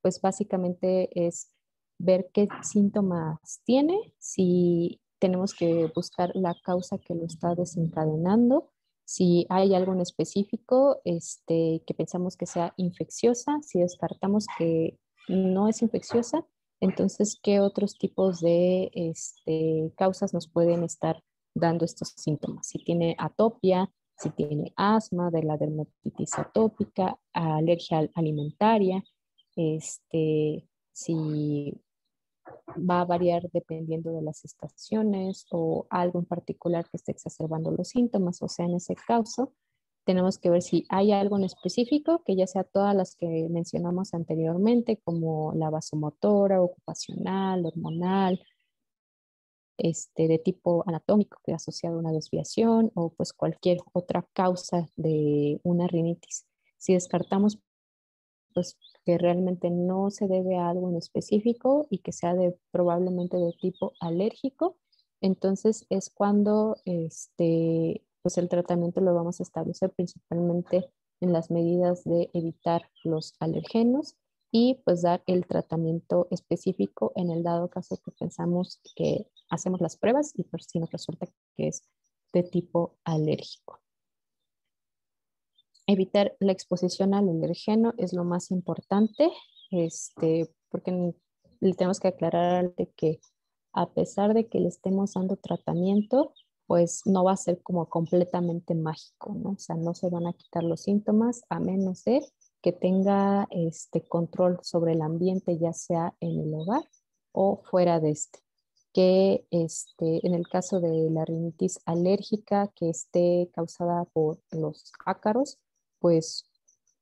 pues básicamente es ver qué síntomas tiene, si tenemos que buscar la causa que lo está desencadenando, si hay algo en específico este, que pensamos que sea infecciosa, si descartamos que no es infecciosa, entonces qué otros tipos de este, causas nos pueden estar dando estos síntomas. Si tiene atopia, si tiene asma, de la dermatitis atópica, alergia alimentaria, este, si va a variar dependiendo de las estaciones o algo en particular que esté exacerbando los síntomas. O sea, en ese caso, tenemos que ver si hay algo en específico, que ya sea todas las que mencionamos anteriormente, como la vasomotora, ocupacional, hormonal, este, de tipo anatómico que asociado a una desviación o pues cualquier otra causa de una rinitis. Si descartamos pues que realmente no se debe a algo en específico y que sea de probablemente de tipo alérgico, entonces es cuando este, pues el tratamiento lo vamos a establecer principalmente en las medidas de evitar los alergenos y pues dar el tratamiento específico en el dado caso que pensamos que hacemos las pruebas y por si nos resulta que es de tipo alérgico. Evitar la exposición al alergeno es lo más importante, este, porque le tenemos que aclarar de que a pesar de que le estemos dando tratamiento, pues no va a ser como completamente mágico, ¿no? O sea, no se van a quitar los síntomas a menos de que tenga este control sobre el ambiente, ya sea en el hogar o fuera de este. Que este, en el caso de la rinitis alérgica que esté causada por los ácaros, pues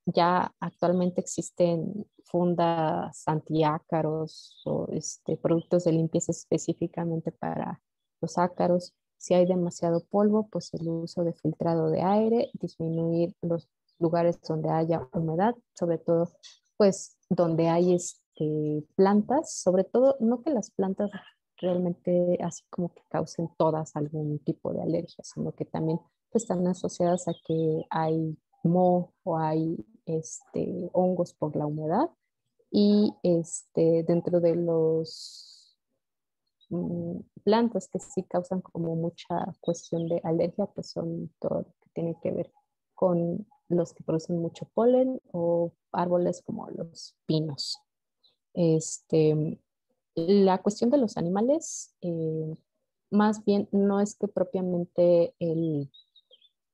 ya actualmente existen fundas antiácaros o este, productos de limpieza específicamente para los ácaros. Si hay demasiado polvo, pues el uso de filtrado de aire, disminuir los lugares donde haya humedad, sobre todo pues donde hay este, plantas, sobre todo no que las plantas realmente así como que causen todas algún tipo de alergia, sino que también pues, están asociadas a que hay moho o hay este, hongos por la humedad y este, dentro de los Mm, plantas que sí causan como mucha cuestión de alergia, pues son todo lo que tiene que ver con los que producen mucho polen o árboles como los pinos. Este, la cuestión de los animales, eh, más bien no es que propiamente el,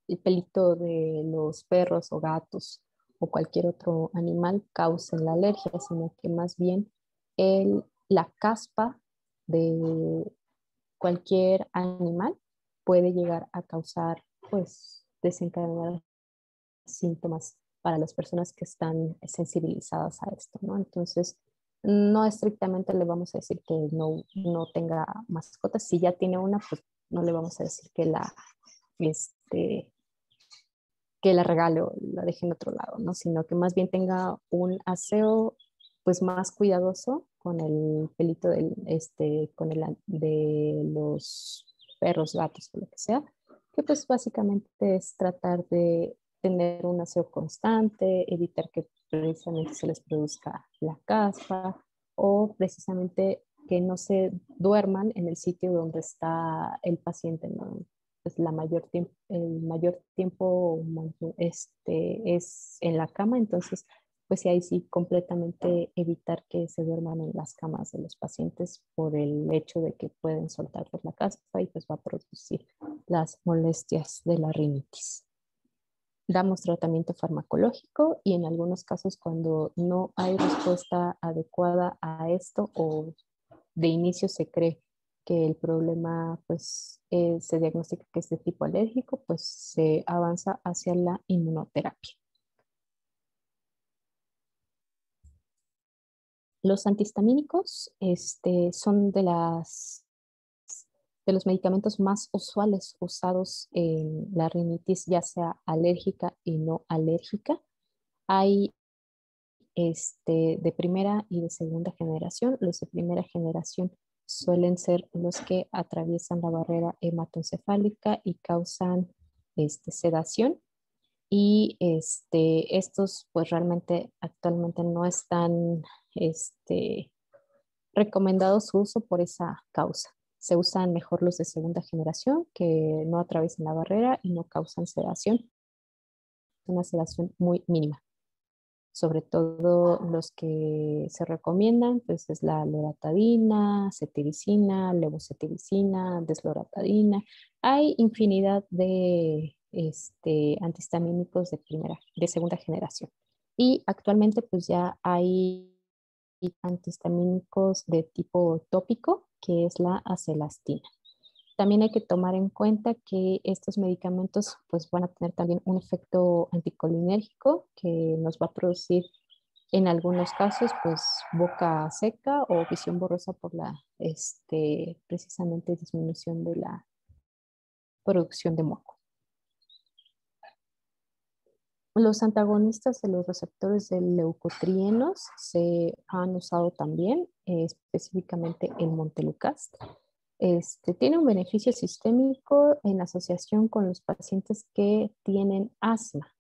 el, pelito de los perros o gatos o cualquier otro animal causen la alergia, sino que más bien el, la caspa de cualquier animal puede llegar a causar, pues, desencadenar síntomas para las personas que están sensibilizadas a esto, ¿no? Entonces, no estrictamente le vamos a decir que no, no tenga mascotas. Si ya tiene una, pues no le vamos a decir que la, este, que la regale o la deje en otro lado, ¿no? Sino que más bien tenga un aseo, pues, más cuidadoso con el pelito del, este, con el, de los perros, gatos o lo que sea, que pues básicamente es tratar de tener un aseo constante, evitar que precisamente se les produzca la caspa o precisamente que no se duerman en el sitio donde está el paciente, ¿no? Pues la mayor el mayor tiempo este, es en la cama, entonces pues ahí sí completamente evitar que se duerman en las camas de los pacientes por el hecho de que pueden soltar por la caspa y pues va a producir las molestias de la rinitis. Damos tratamiento farmacológico y en algunos casos cuando no hay respuesta adecuada a esto o de inicio se cree que el problema pues eh, se diagnostica que es de tipo alérgico, pues se avanza hacia la inmunoterapia. Los antihistamínicos este, son de, las, de los medicamentos más usuales usados en la rinitis, ya sea alérgica y no alérgica. Hay este, de primera y de segunda generación. Los de primera generación suelen ser los que atraviesan la barrera hematoencefálica y causan este, sedación. Y este, estos pues realmente actualmente no están este, recomendado su uso por esa causa. Se usan mejor los de segunda generación que no atraviesan la barrera y no causan sedación. Una sedación muy mínima. Sobre todo los que se recomiendan, pues es la loratadina, cetiricina, levocetiricina, desloratadina. Hay infinidad de este, antihistamínicos de primera, de segunda generación. Y actualmente pues ya hay antihistamínicos de tipo tópico, que es la acelastina. también hay que tomar en cuenta que estos medicamentos pues, van a tener también un efecto anticolinérgico que nos va a producir en algunos casos pues boca seca o visión borrosa por la este, precisamente disminución de la producción de moco. Los antagonistas de los receptores de leucotrienos se han usado también, eh, específicamente el montelukast. Este, tiene un beneficio sistémico en asociación con los pacientes que tienen asma,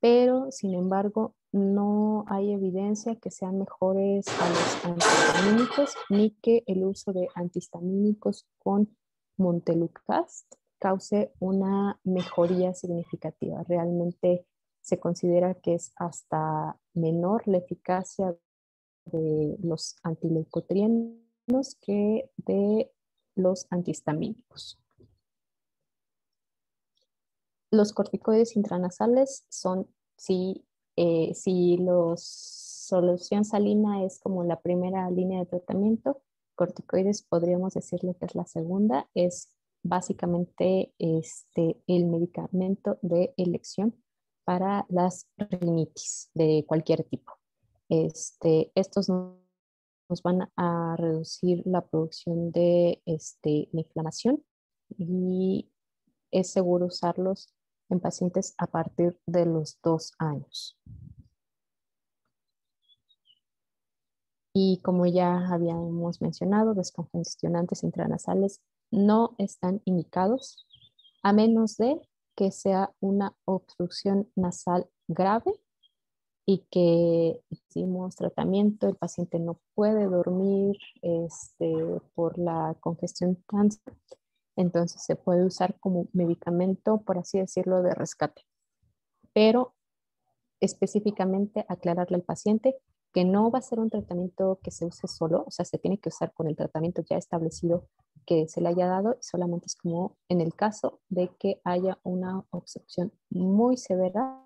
pero sin embargo no hay evidencia que sean mejores a los antihistamínicos ni que el uso de antihistamínicos con montelukast cause una mejoría significativa. Realmente se considera que es hasta menor la eficacia de los antileucotrienos que de los antihistamínicos. Los corticoides intranasales son, si, eh, si los solución salina es como la primera línea de tratamiento, corticoides podríamos decirle que es la segunda, es básicamente este, el medicamento de elección para las rinitis de cualquier tipo. Este, estos nos van a reducir la producción de este, inflamación y es seguro usarlos en pacientes a partir de los dos años. Y como ya habíamos mencionado, descongestionantes intranasales no están indicados a menos de que sea una obstrucción nasal grave y que hicimos tratamiento, el paciente no puede dormir este, por la congestión trans, entonces se puede usar como medicamento, por así decirlo, de rescate. Pero específicamente aclararle al paciente que no va a ser un tratamiento que se use solo, o sea, se tiene que usar con el tratamiento ya establecido que se le haya dado y solamente es como en el caso de que haya una obstrucción muy severa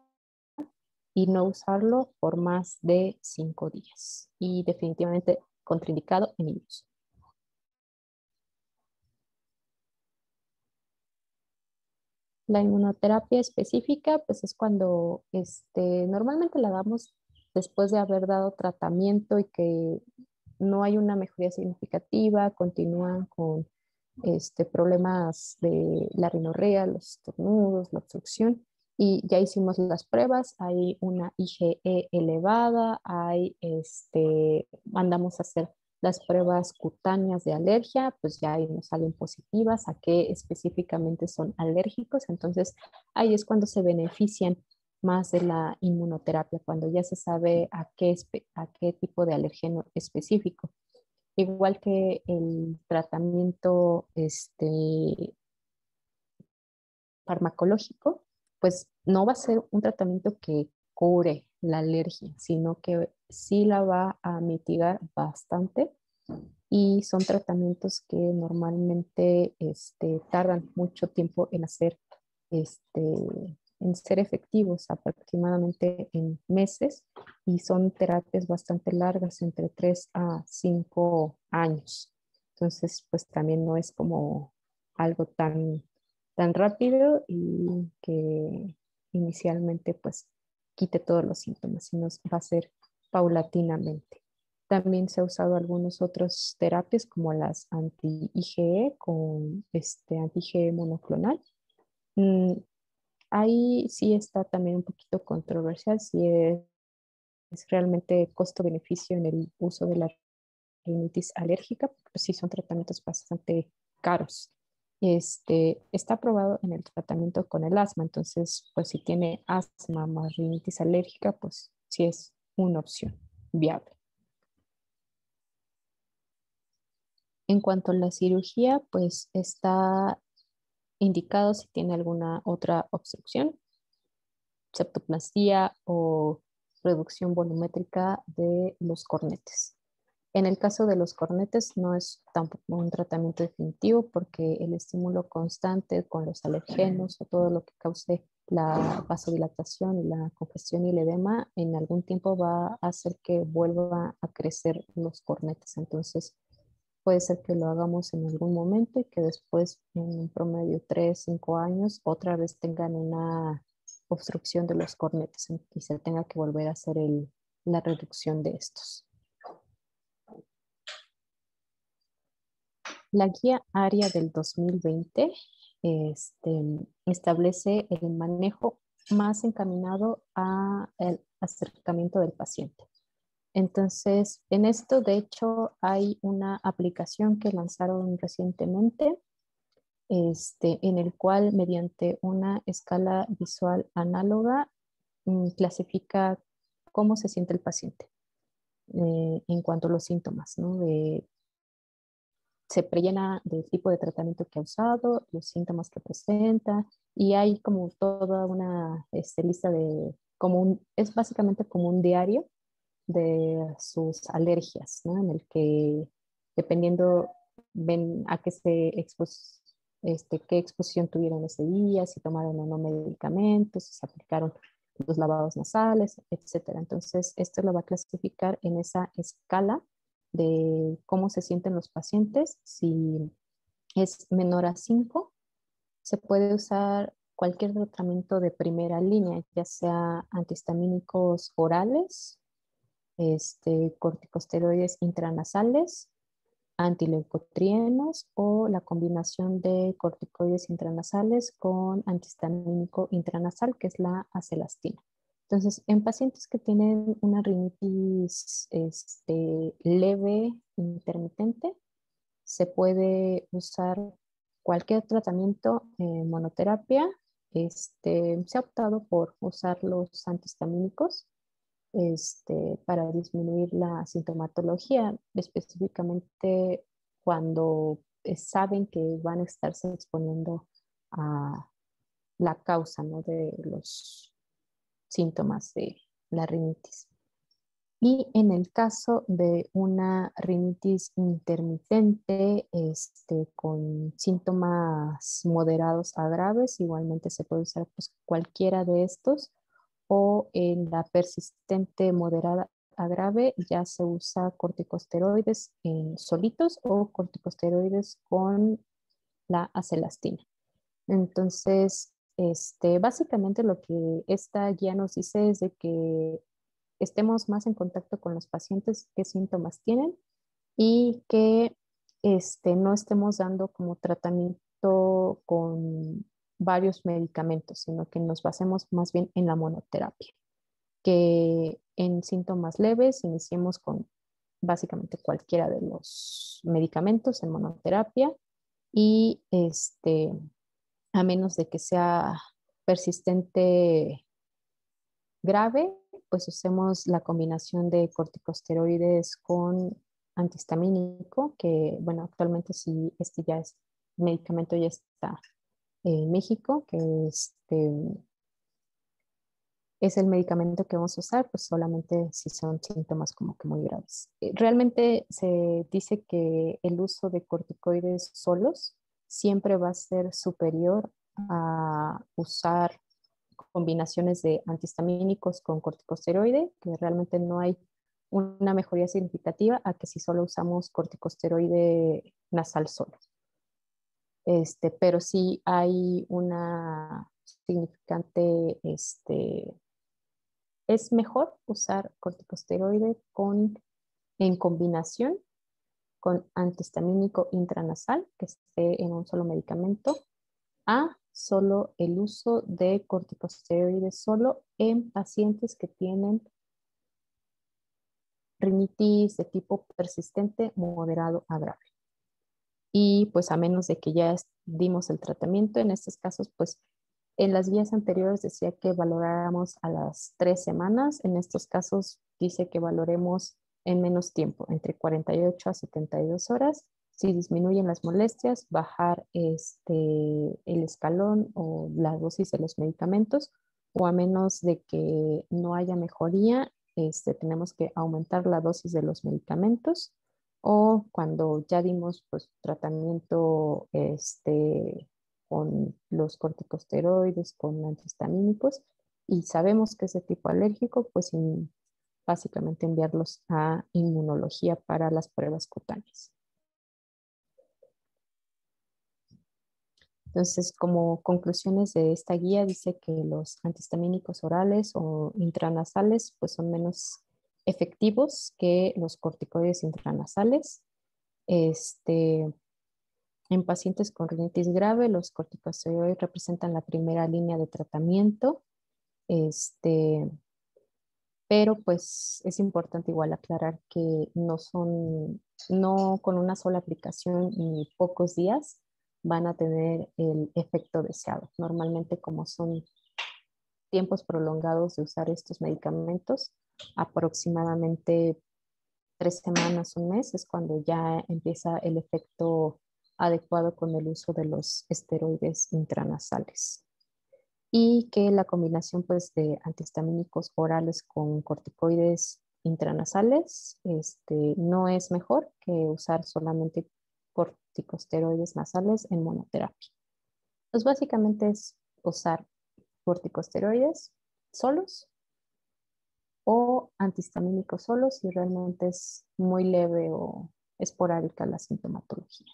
y no usarlo por más de cinco días y definitivamente contraindicado en niños. La inmunoterapia específica, pues es cuando este, normalmente la damos después de haber dado tratamiento y que no hay una mejoría significativa, continúan con este, problemas de la rinorrea, los estornudos, la obstrucción, y ya hicimos las pruebas, hay una IgE elevada, hay este, mandamos a hacer las pruebas cutáneas de alergia, pues ya ahí nos salen positivas, a qué específicamente son alérgicos, entonces ahí es cuando se benefician más de la inmunoterapia, cuando ya se sabe a qué, a qué tipo de alergeno específico. Igual que el tratamiento este, farmacológico, pues no va a ser un tratamiento que cure la alergia, sino que sí la va a mitigar bastante y son tratamientos que normalmente este, tardan mucho tiempo en hacer este, en ser efectivos aproximadamente en meses y son terapias bastante largas, entre 3 a 5 años. Entonces, pues también no es como algo tan, tan rápido y que inicialmente pues quite todos los síntomas, sino va a ser paulatinamente. También se ha usado algunas otras terapias como las anti-IgE con este anti-IgE monoclonal. Ahí sí está también un poquito controversial si es, realmente costo-beneficio en el uso de la rinitis alérgica, porque sí son tratamientos bastante caros. Este, está aprobado en el tratamiento con el asma, entonces pues si tiene asma más rinitis alérgica, pues sí es una opción viable. En cuanto a la cirugía, pues está indicado si tiene alguna otra obstrucción, septoplastía o reducción volumétrica de los cornetes. En el caso de los cornetes no es tampoco un tratamiento definitivo porque el estímulo constante con los alergenos o todo lo que cause la vasodilatación y la congestión y el edema en algún tiempo va a hacer que vuelva a crecer los cornetes. Entonces puede ser que lo hagamos en algún momento y que después en un promedio 3, 5 años otra vez tengan una obstrucción de los cornetes y se tenga que volver a hacer la reducción de estos. La guía área del 2020 este, establece el manejo más encaminado al acercamiento del paciente. Entonces, en esto, de hecho, hay una aplicación que lanzaron recientemente, este, en el cual mediante una escala visual análoga mm, clasifica cómo se siente el paciente eh, en cuanto a los síntomas, ¿no? se prellena del tipo de tratamiento que ha usado, los síntomas que presenta y hay como toda una este, lista de, como es básicamente como un diario de sus alergias, ¿no? En el que dependiendo ven a qué se expus, este, qué exposición tuvieron ese día, si tomaron o no medicamentos, si se aplicaron los lavados nasales, etcétera. Entonces, esto lo va a clasificar en esa escala de cómo se sienten los pacientes. Si es menor a 5, se puede usar cualquier tratamiento de primera línea, ya sea antihistamínicos orales, este, corticosteroides intranasales, antileucotrienos o la combinación de corticoides intranasales con antihistamínico intranasal, que es la acelastina. Entonces, en pacientes que tienen una rinitis este, leve, intermitente, se puede usar cualquier tratamiento en monoterapia. Este, se ha optado por usar los antihistamínicos este, para disminuir la sintomatología, específicamente cuando saben que van a estarse exponiendo a la causa ¿no? de los síntomas de la rinitis. Y en el caso de una rinitis intermitente este, con síntomas moderados a graves, igualmente se puede usar pues, cualquiera de estos. O en la persistente moderada a grave ya se usa corticosteroides solitos o corticosteroides con la acelastina. Entonces, este, básicamente lo que esta guía nos dice es de que estemos más en contacto con los pacientes, qué síntomas tienen y que este, no estemos dando como tratamiento con varios medicamentos, sino que nos basemos más bien en la monoterapia. Que en síntomas leves iniciemos con básicamente cualquiera de los medicamentos en monoterapia y este, a menos de que sea persistente grave, pues usemos la combinación de corticosteroides con antihistamínico, que bueno, actualmente si este ya es medicamento ya está en México, que este, es el medicamento que vamos a usar, pues solamente si son síntomas como que muy graves. Eh, realmente se dice que el uso de corticoides solos siempre va a ser superior a usar combinaciones de antihistamínicos con corticosteroide, que realmente no hay una mejoría significativa a que si solo usamos corticosteroide nasal solo. Este, pero sí hay una significante, este, es mejor usar corticosteroide con, en combinación con antihistamínico intranasal, que esté en un solo medicamento, a solo el uso de corticosteroides solo en pacientes que tienen rinitis de tipo persistente, moderado a grave. Y pues a menos de que ya dimos el tratamiento, en estos casos, pues en las guías anteriores decía que valoráramos a las tres semanas, en estos casos dice que valoremos en menos tiempo, entre 48 a 72 horas. Si disminuyen las molestias, bajar este, el escalón o la dosis de los medicamentos, o a menos de que no haya mejoría, este, tenemos que aumentar la dosis de los medicamentos o cuando ya dimos pues, tratamiento este, con los corticosteroides, con antihistamínicos, y sabemos que es de tipo alérgico, pues básicamente enviarlos a inmunología para las pruebas cutáneas. Entonces, como conclusiones de esta guía, dice que los antihistamínicos orales o intranasales pues son menos efectivos que los corticoides intranasales. Este, en pacientes con rinitis grave, los corticosteroides representan la primera línea de tratamiento. Este, pero pues es importante igual aclarar que no son, no con una sola aplicación y pocos días van a tener el efecto deseado. Normalmente como son tiempos prolongados de usar estos medicamentos, aproximadamente tres semanas, un mes, es cuando ya empieza el efecto adecuado con el uso de los esteroides intranasales. Y que la combinación pues, de antihistamínicos orales con corticoides intranasales este, no es mejor que usar solamente corticosteroides nasales en monoterapia. Pues básicamente es usar corticosteroides solos o antihistamínicos solos si realmente es muy leve o esporádica la sintomatología.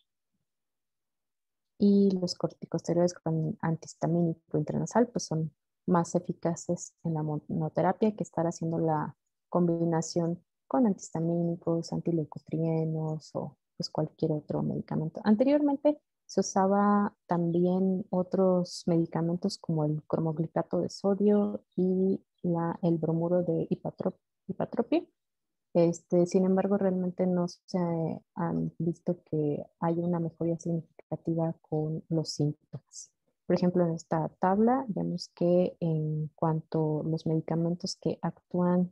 Y los corticosteroides con antihistamínico intranasal pues son más eficaces en la monoterapia que estar haciendo la combinación con antihistamínicos, antileucotrienos o pues cualquier otro medicamento. Anteriormente se usaba también otros medicamentos como el cromoglicato de sodio y la, el bromuro de hipatropia. Este, sin embargo, realmente no se han visto que hay una mejoría significativa con los síntomas. Por ejemplo, en esta tabla vemos que en cuanto a los medicamentos que actúan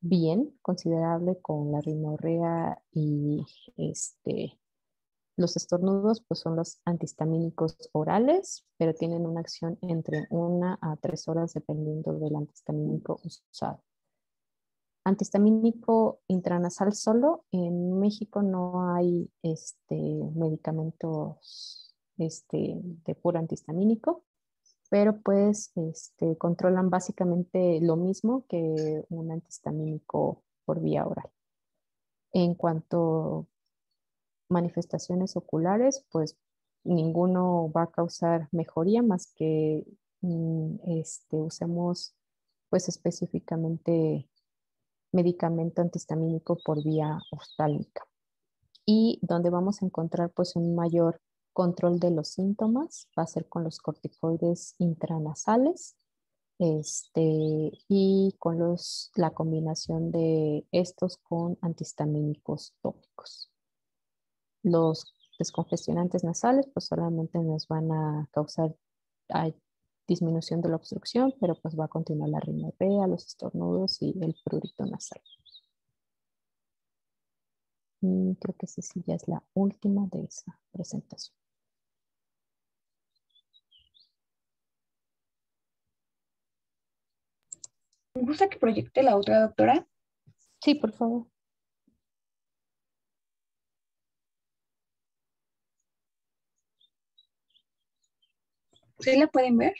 bien, considerable con la rinorrea y este, los estornudos, pues son los antihistamínicos orales, pero tienen una acción entre una a tres horas dependiendo del antihistamínico usado. Antihistamínico intranasal solo, en México no hay este, medicamentos este, de puro antihistamínico pero pues este, controlan básicamente lo mismo que un antihistamínico por vía oral. En cuanto manifestaciones oculares, pues ninguno va a causar mejoría más que mm, este, usemos pues específicamente medicamento antihistamínico por vía oftálmica y donde vamos a encontrar pues un mayor control de los síntomas va a ser con los corticoides intranasales este, y con los, la combinación de estos con antihistamínicos tópicos. Los descongestionantes nasales pues solamente nos van a causar disminución de la obstrucción, pero pues va a continuar la rinorrea, los estornudos y el prurito nasal. Y creo que esa sí ya es la última de esa presentación.
¿Me gusta que proyecte la otra doctora?
Sí, por favor.
¿Sí la pueden ver?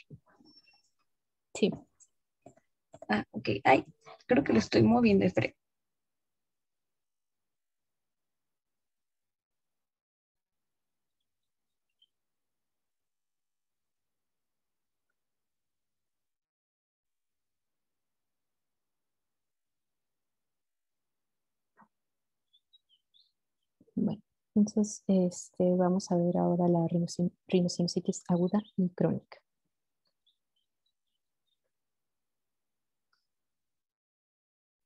Sí.
Ah, ok. Ay, creo que lo estoy moviendo, espere.
Bueno, entonces este, vamos a ver ahora la rinosinusitis aguda y crónica.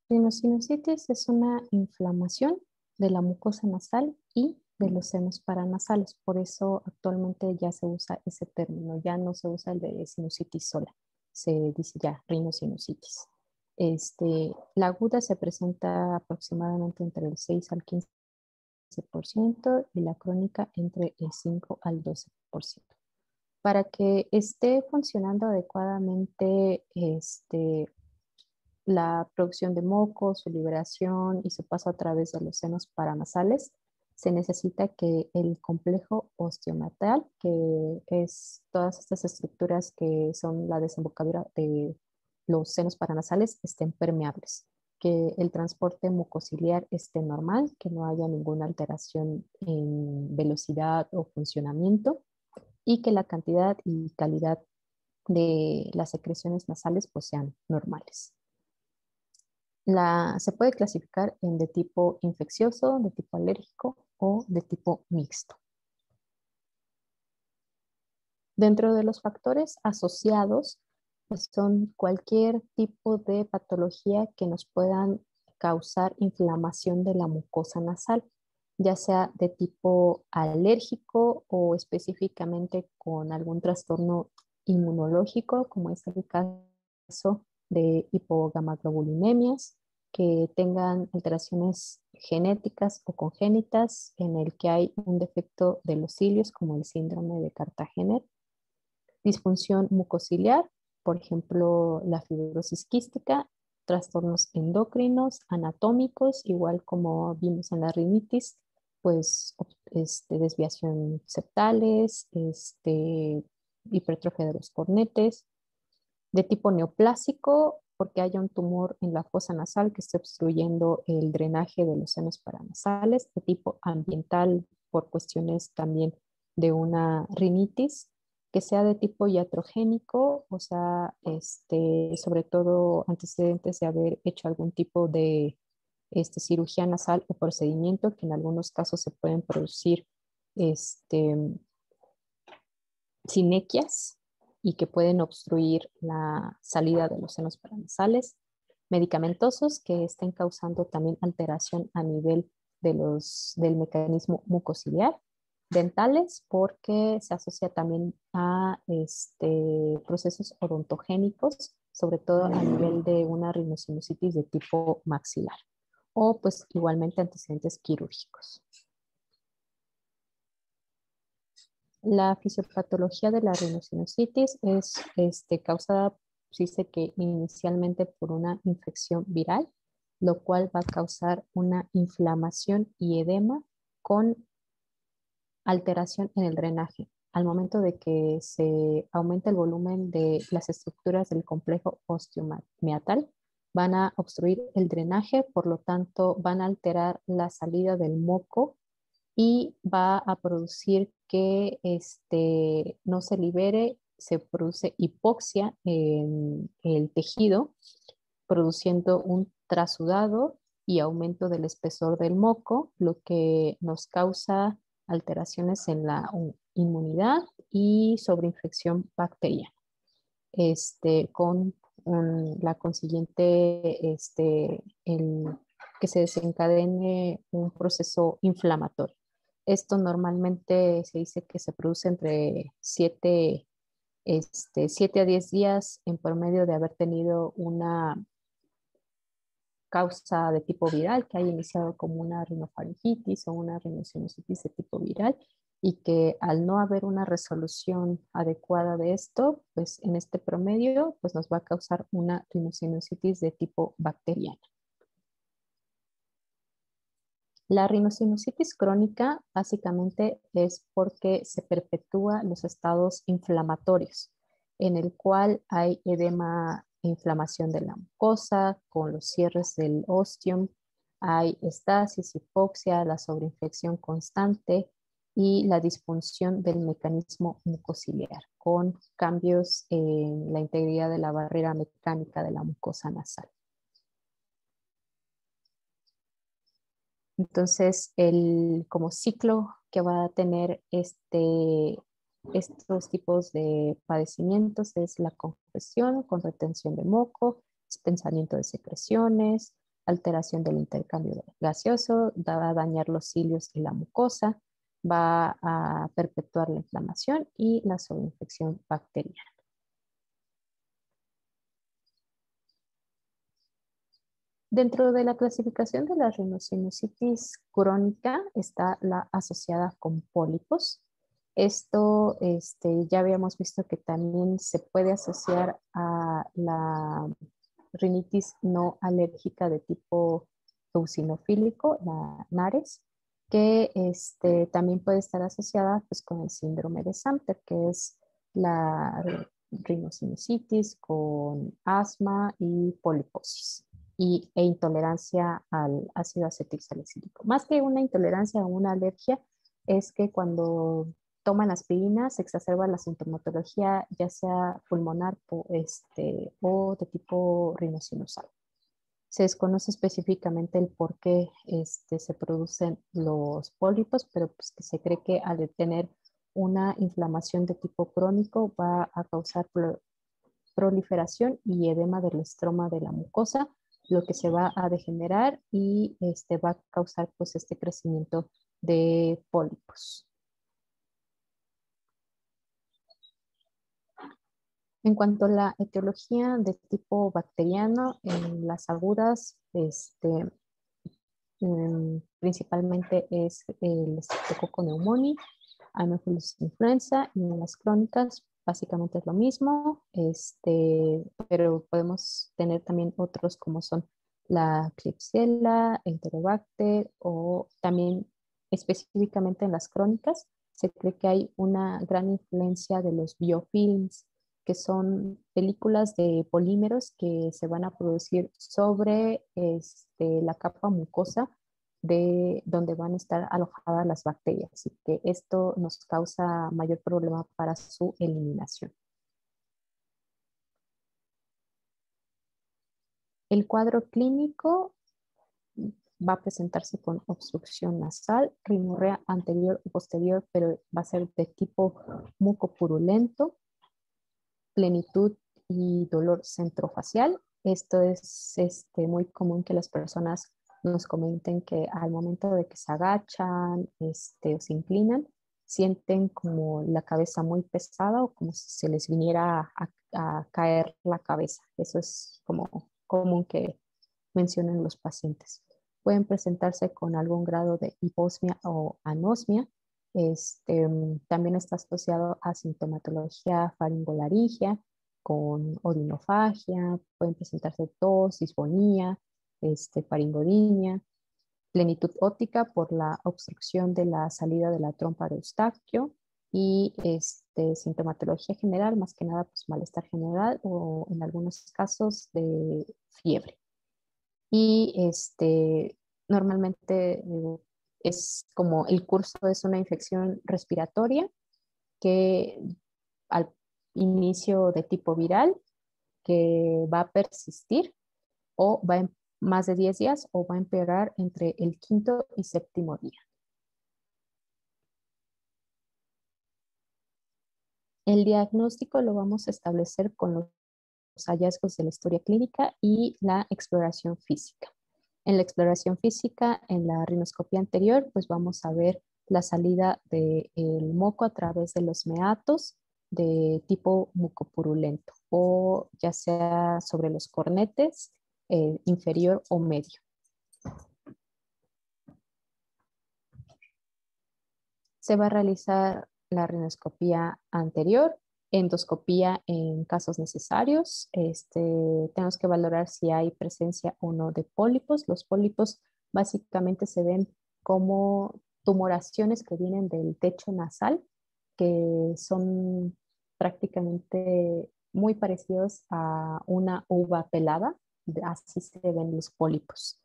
Rinosinusitis es una inflamación de la mucosa nasal y de los senos paranasales. Por eso actualmente ya se usa ese término, ya no se usa el de sinusitis sola, se dice ya rinosinusitis. Este, la aguda se presenta aproximadamente entre el 6 al 15 y la crónica entre el 5 al 12%. Para que esté funcionando adecuadamente este, la producción de moco, su liberación y su paso a través de los senos paranasales, se necesita que el complejo osteomatal, que es todas estas estructuras que son la desembocadura de los senos paranasales, estén permeables que el transporte mucociliar esté normal, que no haya ninguna alteración en velocidad o funcionamiento y que la cantidad y calidad de las secreciones nasales pues sean normales. La, se puede clasificar en de tipo infeccioso, de tipo alérgico o de tipo mixto. Dentro de los factores asociados pues son cualquier tipo de patología que nos puedan causar inflamación de la mucosa nasal, ya sea de tipo alérgico o específicamente con algún trastorno inmunológico, como es el caso de hipogamaglobulinemias, que tengan alteraciones genéticas o congénitas en el que hay un defecto de los cilios, como el síndrome de Cartagener, disfunción mucociliar, por ejemplo, la fibrosis quística, trastornos endocrinos, anatómicos, igual como vimos en la rinitis, pues este, desviación septales, este, hipertrofia de los cornetes, de tipo neoplásico, porque haya un tumor en la fosa nasal que esté obstruyendo el drenaje de los senos paranasales, de tipo ambiental por cuestiones también de una rinitis, que sea de tipo iatrogénico, o sea, este, sobre todo antecedentes de haber hecho algún tipo de este, cirugía nasal o procedimiento, que en algunos casos se pueden producir este, sinequias y que pueden obstruir la salida de los senos paranasales, medicamentosos que estén causando también alteración a nivel de los, del mecanismo mucociliar dentales porque se asocia también a este, procesos odontogénicos, sobre todo a nivel de una rinosinusitis de tipo maxilar o pues igualmente antecedentes quirúrgicos. La fisiopatología de la rinosinusitis es este, causada, se dice que inicialmente por una infección viral, lo cual va a causar una inflamación y edema con alteración en el drenaje. Al momento de que se aumenta el volumen de las estructuras del complejo osteomeatal, van a obstruir el drenaje, por lo tanto van a alterar la salida del moco y va a producir que este, no se libere, se produce hipoxia en el tejido, produciendo un trasudado y aumento del espesor del moco, lo que nos causa alteraciones en la inmunidad y sobreinfección bacteriana, este, con la consiguiente, este, el, que se desencadene un proceso inflamatorio. Esto normalmente se dice que se produce entre 7 este, siete a 10 días en promedio de haber tenido una causa de tipo viral que haya iniciado como una rinofaringitis o una rinosinusitis de tipo viral y que al no haber una resolución adecuada de esto, pues en este promedio pues nos va a causar una rinosinusitis de tipo bacteriana. La rinosinusitis crónica básicamente es porque se perpetúa los estados inflamatorios, en el cual hay edema inflamación de la mucosa, con los cierres del ostium, hay estasis, hipoxia, la sobreinfección constante y la disfunción del mecanismo mucociliar, con cambios en la integridad de la barrera mecánica de la mucosa nasal. Entonces, el, como ciclo que va a tener este, estos tipos de padecimientos es la congestión con retención de moco, pensamiento de secreciones, alteración del intercambio gaseoso, va a dañar los cilios y la mucosa, va a perpetuar la inflamación y la sobreinfección bacteriana. Dentro de la clasificación de la rinosinusitis crónica está la asociada con pólipos, esto este, ya habíamos visto que también se puede asociar a la rinitis no alérgica de tipo eosinofílico, la NARES, que este, también puede estar asociada pues, con el síndrome de Samter, que es la rinosinusitis con asma y poliposis y, e intolerancia al ácido acetil salicílico. Más que una intolerancia o una alergia, es que cuando toman aspirina, se exacerba la sintomatología ya sea pulmonar este, o de tipo rinosinusal. Se desconoce específicamente el por qué este, se producen los pólipos, pero pues se cree que al tener una inflamación de tipo crónico va a causar proliferación y edema del estroma de la mucosa, lo que se va a degenerar y este, va a causar pues este crecimiento de pólipos. En cuanto a la etiología de tipo bacteriano, en las agudas, este, mm, principalmente es el Streptococcus pneumoniae, Anopheles influenza, y en las crónicas básicamente es lo mismo, este, pero podemos tener también otros como son la Klebsiella, Enterobacter o también específicamente en las crónicas se cree que hay una gran influencia de los biofilms que son películas de polímeros que se van a producir sobre este, la capa mucosa de donde van a estar alojadas las bacterias y que esto nos causa mayor problema para su eliminación. El cuadro clínico va a presentarse con obstrucción nasal, rinorrea anterior o posterior, pero va a ser de tipo mucopurulento, plenitud y dolor centrofacial. Esto es este, muy común que las personas nos comenten que al momento de que se agachan este, o se inclinan, sienten como la cabeza muy pesada o como si se les viniera a, a caer la cabeza. Eso es como común que mencionen los pacientes. Pueden presentarse con algún grado de hiposmia o anosmia, este, también está asociado a sintomatología faringolaringia con odinofagia, pueden presentarse tos, disfonía, este, plenitud óptica por la obstrucción de la salida de la trompa de Eustaquio y este, sintomatología general, más que nada pues, malestar general o en algunos casos de fiebre. Y este, normalmente eh, es como el curso es una infección respiratoria que al inicio de tipo viral que va a persistir o va en más de 10 días o va a empeorar entre el quinto y séptimo día. El diagnóstico lo vamos a establecer con los hallazgos de la historia clínica y la exploración física. En la exploración física, en la rinoscopía anterior, pues vamos a ver la salida del moco a través de los meatos de tipo mucopurulento o ya sea sobre los cornetes eh, inferior o medio. Se va a realizar la rinoscopía anterior endoscopía en casos necesarios. Este, tenemos que valorar si hay presencia o no de pólipos. Los pólipos básicamente se ven como tumoraciones que vienen del techo nasal, que son prácticamente muy parecidos a una uva pelada. Así se ven los pólipos.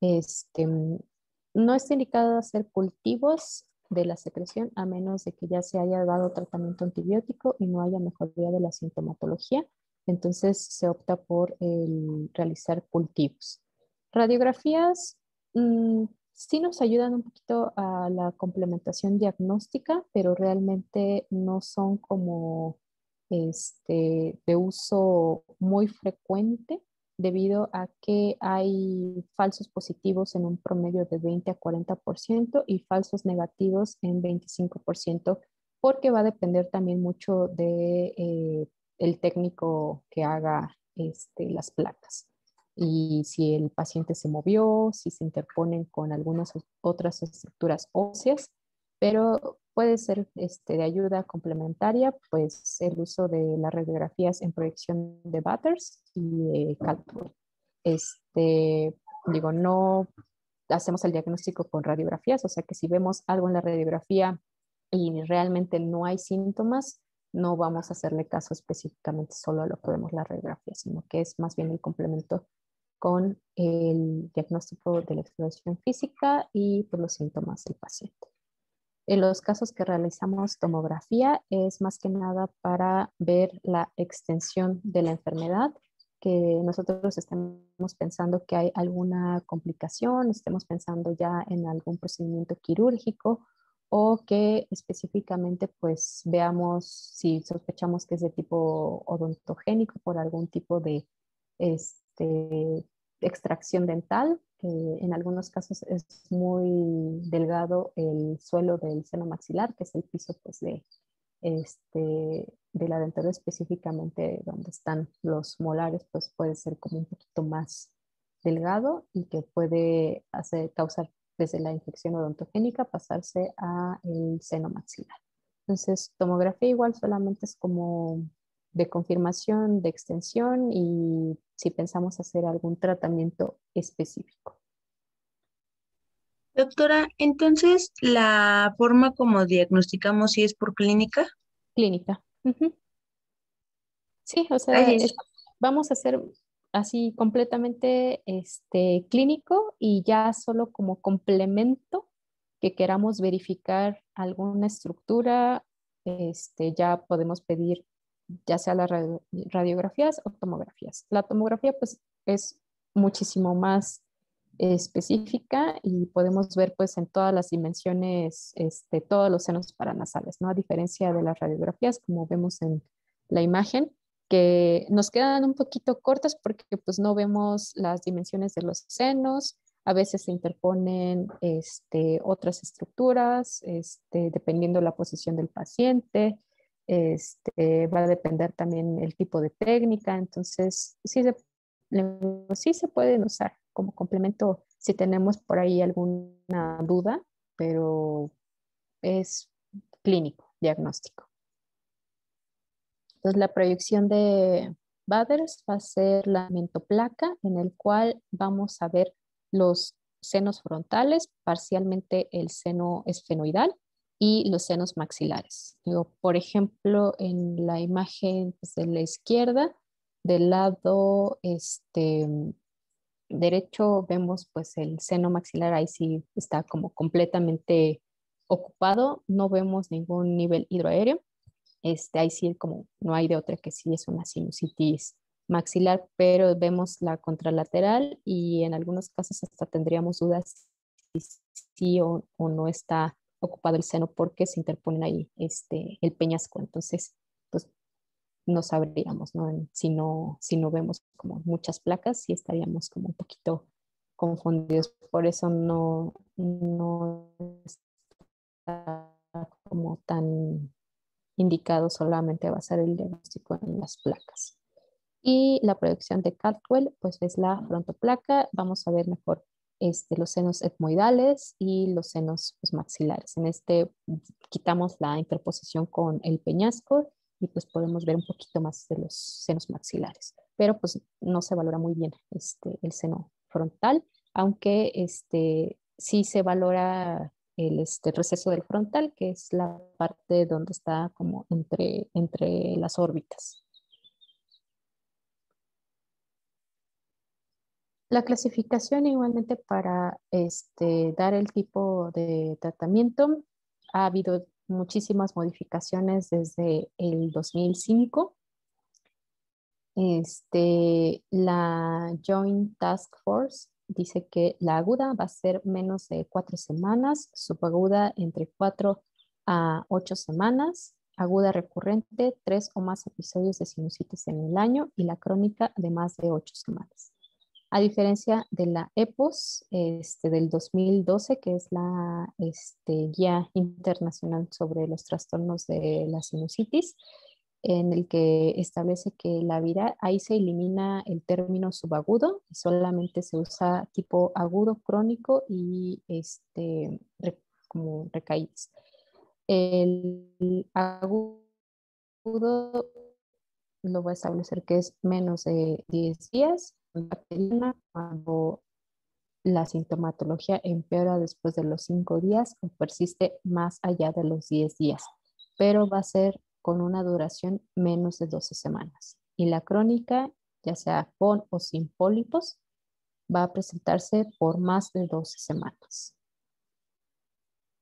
Este, no está indicado hacer cultivos de la secreción a menos de que ya se haya dado tratamiento antibiótico y no haya mejoría de la sintomatología. Entonces se opta por realizar cultivos. Radiografías mm, sí nos ayudan un poquito a la complementación diagnóstica, pero realmente no son como este, de uso muy frecuente debido a que hay falsos positivos en un promedio de 20 a 40% y falsos negativos en 25%, porque va a depender también mucho de eh, el técnico que haga este, las placas. Y si el paciente se movió, si se interponen con algunas otras estructuras óseas, pero puede ser este, de ayuda complementaria, pues el uso de las radiografías en proyección de Butters y de Este, digo, no hacemos el diagnóstico con radiografías, o sea que si vemos algo en la radiografía y realmente no hay síntomas, no vamos a hacerle caso específicamente solo a lo que vemos la radiografía, sino que es más bien el complemento con el diagnóstico de la exploración física y por pues, los síntomas del paciente. En los casos que realizamos tomografía es más que nada para ver la extensión de la enfermedad, que nosotros estemos pensando que hay alguna complicación, estemos pensando ya en algún procedimiento quirúrgico o que específicamente pues veamos si sospechamos que es de tipo odontogénico por algún tipo de este, extracción dental, que en algunos casos es muy delgado el suelo del seno maxilar, que es el piso pues, de, este, de la dentadura específicamente donde están los molares, pues puede ser como un poquito más delgado y que puede hacer, causar desde la infección odontogénica pasarse a el seno maxilar. Entonces, tomografía igual solamente es como de confirmación, de extensión y si pensamos hacer algún tratamiento específico.
Doctora, entonces la forma como diagnosticamos si es por clínica.
Clínica. Sí, o sea, vamos a hacer así completamente este, clínico y ya solo como complemento que queramos verificar alguna estructura, este, ya podemos pedir ya sea las radiografías o tomografías. La tomografía pues es muchísimo más específica y podemos ver pues en todas las dimensiones este, todos los senos paranasales, ¿no? A diferencia de las radiografías, como vemos en la imagen, que nos quedan un poquito cortas porque pues no vemos las dimensiones de los senos, a veces se interponen este, otras estructuras, este, dependiendo la posición del paciente, este, va a depender también el tipo de técnica, entonces sí se, sí se pueden usar como complemento si tenemos por ahí alguna duda, pero es clínico, diagnóstico. Entonces la proyección de Baders va a ser la mentoplaca en el cual vamos a ver los senos frontales, parcialmente el seno esfenoidal y los senos maxilares. por ejemplo, en la imagen pues, de la izquierda, del lado este, derecho vemos pues el seno maxilar, ahí sí está como completamente ocupado, no vemos ningún nivel hidroaéreo. Este, ahí sí como no hay de otra que sí es una sinusitis maxilar, pero vemos la contralateral y en algunos casos hasta tendríamos dudas si sí o, o no está ocupado el seno porque se interpone ahí este, el peñasco. Entonces, pues no sabríamos, ¿no? Si no, si no vemos como muchas placas, sí estaríamos como un poquito confundidos. Por eso no, no está como tan indicado solamente basar el diagnóstico en las placas. Y la proyección de Caldwell, pues es la frontoplaca. Vamos a ver mejor este, los senos etmoidales y los senos pues, maxilares. En este quitamos la interposición con el peñasco y pues podemos ver un poquito más de los senos maxilares, pero pues no se valora muy bien este, el seno frontal, aunque este, sí se valora el este, receso del frontal, que es la parte donde está como entre, entre las órbitas. La clasificación igualmente para este, dar el tipo de tratamiento ha habido muchísimas modificaciones desde el 2005. Este, la Joint Task Force dice que la aguda va a ser menos de cuatro semanas, subaguda entre cuatro a ocho semanas, aguda recurrente tres o más episodios de sinusitis en el año y la crónica de más de ocho semanas a diferencia de la EPOS este, del 2012, que es la este, guía internacional sobre los trastornos de la sinusitis, en el que establece que la vida, ahí se elimina el término subagudo solamente se usa tipo agudo crónico y este, como recaídas. El agudo lo voy a establecer que es menos de 10 días cuando la sintomatología empeora después de los 5 días o persiste más allá de los 10 días, pero va a ser con una duración menos de 12 semanas. Y la crónica, ya sea con o sin pólipos, va a presentarse por más de 12 semanas.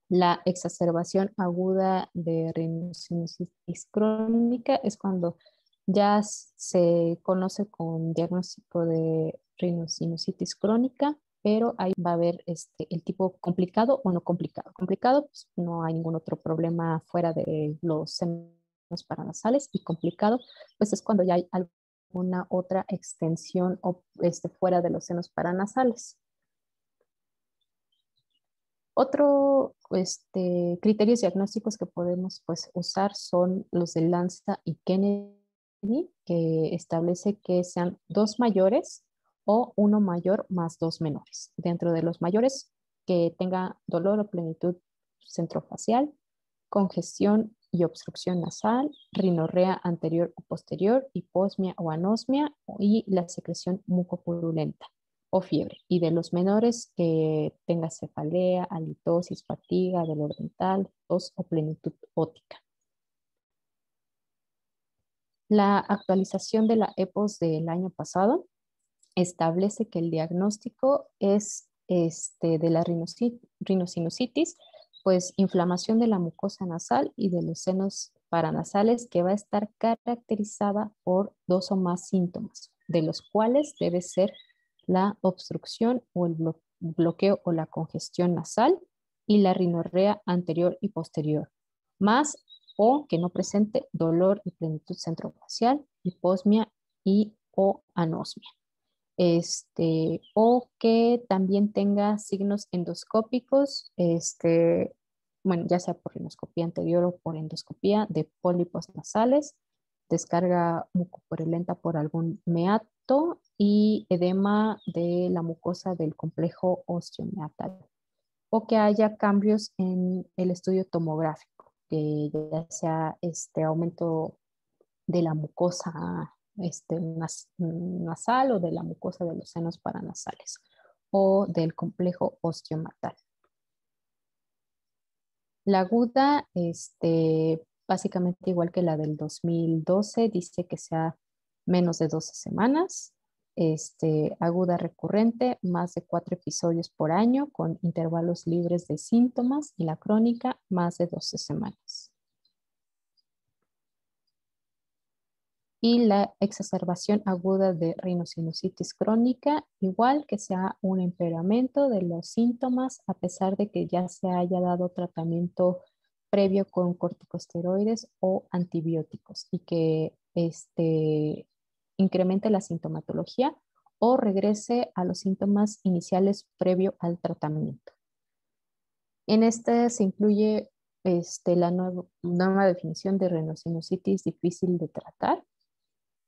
La exacerbación aguda de rinosinusitis crónica es cuando ya se conoce con diagnóstico de rinosinusitis crónica, pero ahí va a haber este, el tipo complicado o no complicado. Complicado, pues no hay ningún otro problema fuera de los senos paranasales y complicado, pues es cuando ya hay alguna otra extensión o, este, fuera de los senos paranasales. Otro este, criterios diagnósticos que podemos pues, usar son los de Lanza y Kennedy, que establece que sean dos mayores o uno mayor más dos menores. Dentro de los mayores, que tenga dolor o plenitud centrofacial, congestión y obstrucción nasal, rinorrea anterior o posterior, hiposmia o anosmia y la secreción mucopurulenta o fiebre. Y de los menores que tenga cefalea, halitosis, fatiga, dolor dental, tos o plenitud ótica. La actualización de la EPOS del año pasado establece que el diagnóstico es este, de la rinosinusitis, pues inflamación de la mucosa nasal y de los senos paranasales que va a estar caracterizada por dos o más síntomas, de los cuales debe ser la obstrucción o el bloqueo o la congestión nasal y la rinorrea anterior y posterior, más o que no presente dolor y plenitud centrofacial, hiposmia y o anosmia. Este, o que también tenga signos endoscópicos, este, bueno, ya sea por endoscopía anterior o por endoscopía de pólipos nasales, descarga mucopurulenta por algún meato y edema de la mucosa del complejo osteomeatal, o que haya cambios en el estudio tomográfico, ya sea este aumento de la mucosa este, nasal o de la mucosa de los senos paranasales o del complejo osteomatal. La aguda, este, básicamente igual que la del 2012, dice que sea menos de 12 semanas. Este, aguda recurrente, más de cuatro episodios por año con intervalos libres de síntomas y la crónica, más de 12 semanas. Y la exacerbación aguda de rinosinusitis crónica, igual que sea un empeoramiento de los síntomas a pesar de que ya se haya dado tratamiento previo con corticosteroides o antibióticos y que este, incremente la sintomatología o regrese a los síntomas iniciales previo al tratamiento. En este se incluye este, la nueva definición de rinosinusitis difícil de tratar,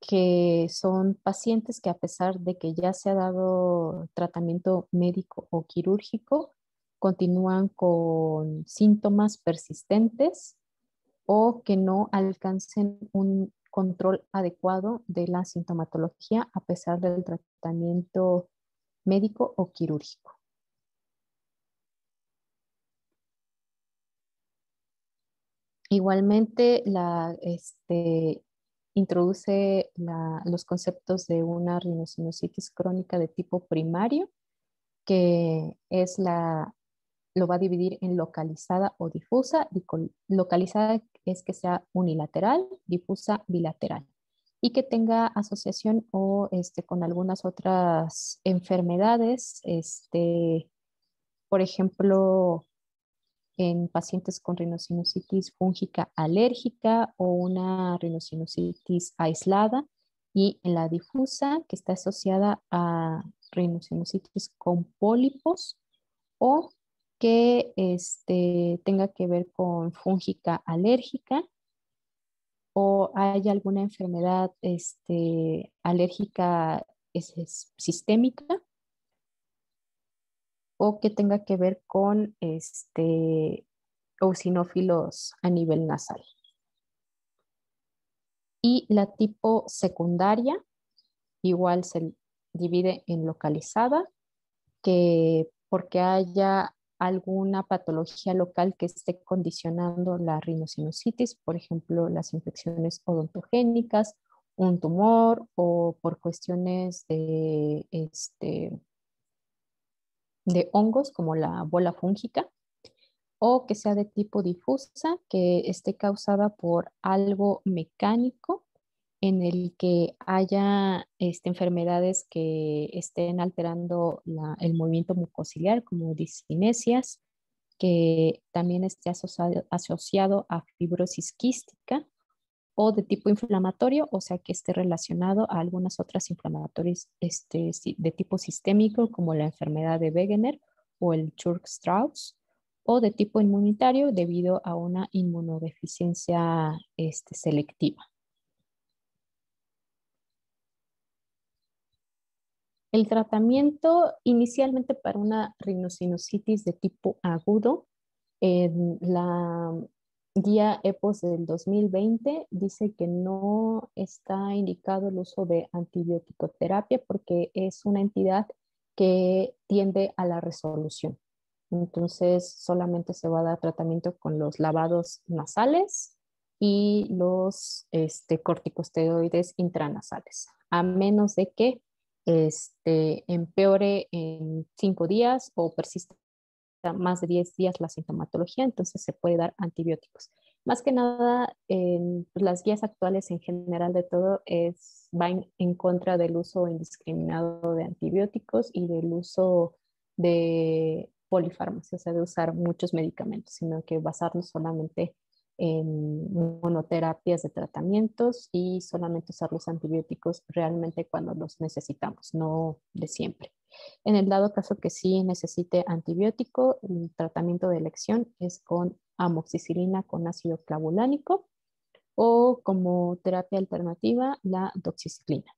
que son pacientes que a pesar de que ya se ha dado tratamiento médico o quirúrgico, continúan con síntomas persistentes o que no alcancen un control adecuado de la sintomatología a pesar del tratamiento médico o quirúrgico. Igualmente, la, este, introduce los conceptos de una rinosinusitis crónica de tipo primario, que es la, lo va a dividir en localizada o difusa. Localizada es que sea unilateral, difusa bilateral y que tenga asociación o este, con algunas otras enfermedades, este, por ejemplo, en pacientes con rinosinusitis fúngica alérgica o una rinosinusitis aislada y en la difusa que está asociada a rinosinusitis con pólipos o que este, tenga que ver con fúngica alérgica o hay alguna enfermedad este, alérgica sistémica o que tenga que ver con este, eosinófilos a nivel nasal. Y la tipo secundaria igual se divide en localizada, que porque haya alguna patología local que esté condicionando la rinosinusitis, por ejemplo, las infecciones odontogénicas, un tumor o por cuestiones de este, de hongos como la bola fúngica o que sea de tipo difusa, que esté causada por algo mecánico en el que haya este, enfermedades que estén alterando el movimiento mucociliar, como discinesias, que también esté asociado, asociado, a fibrosis quística o de tipo inflamatorio, o sea que esté relacionado a algunas otras inflamatorias este, de tipo sistémico, como la enfermedad de Wegener o el Churg-Strauss, o de tipo inmunitario debido a una inmunodeficiencia este, selectiva. El tratamiento inicialmente para una rinosinusitis de tipo agudo, la guía EPOS del 2020 dice que no está indicado el uso de antibiótico terapia porque es una entidad que tiende a la resolución. Entonces, solamente se va a dar tratamiento con los lavados nasales y los este, corticosteroides intranasales, a menos de que este, empeore en cinco días o persista más de 10 días la sintomatología, entonces se puede dar antibióticos. Más que nada, en pues, las guías actuales en general de todo es, van en contra del uso indiscriminado de antibióticos y del uso de polifarmacia, o sea, de usar muchos medicamentos, sino que basarnos solamente en monoterapias de tratamientos y solamente usar los antibióticos realmente cuando los necesitamos, no de siempre. En el dado caso que sí necesite antibiótico, el tratamiento de elección es con amoxicilina con ácido clavulánico o como terapia alternativa la doxiciclina.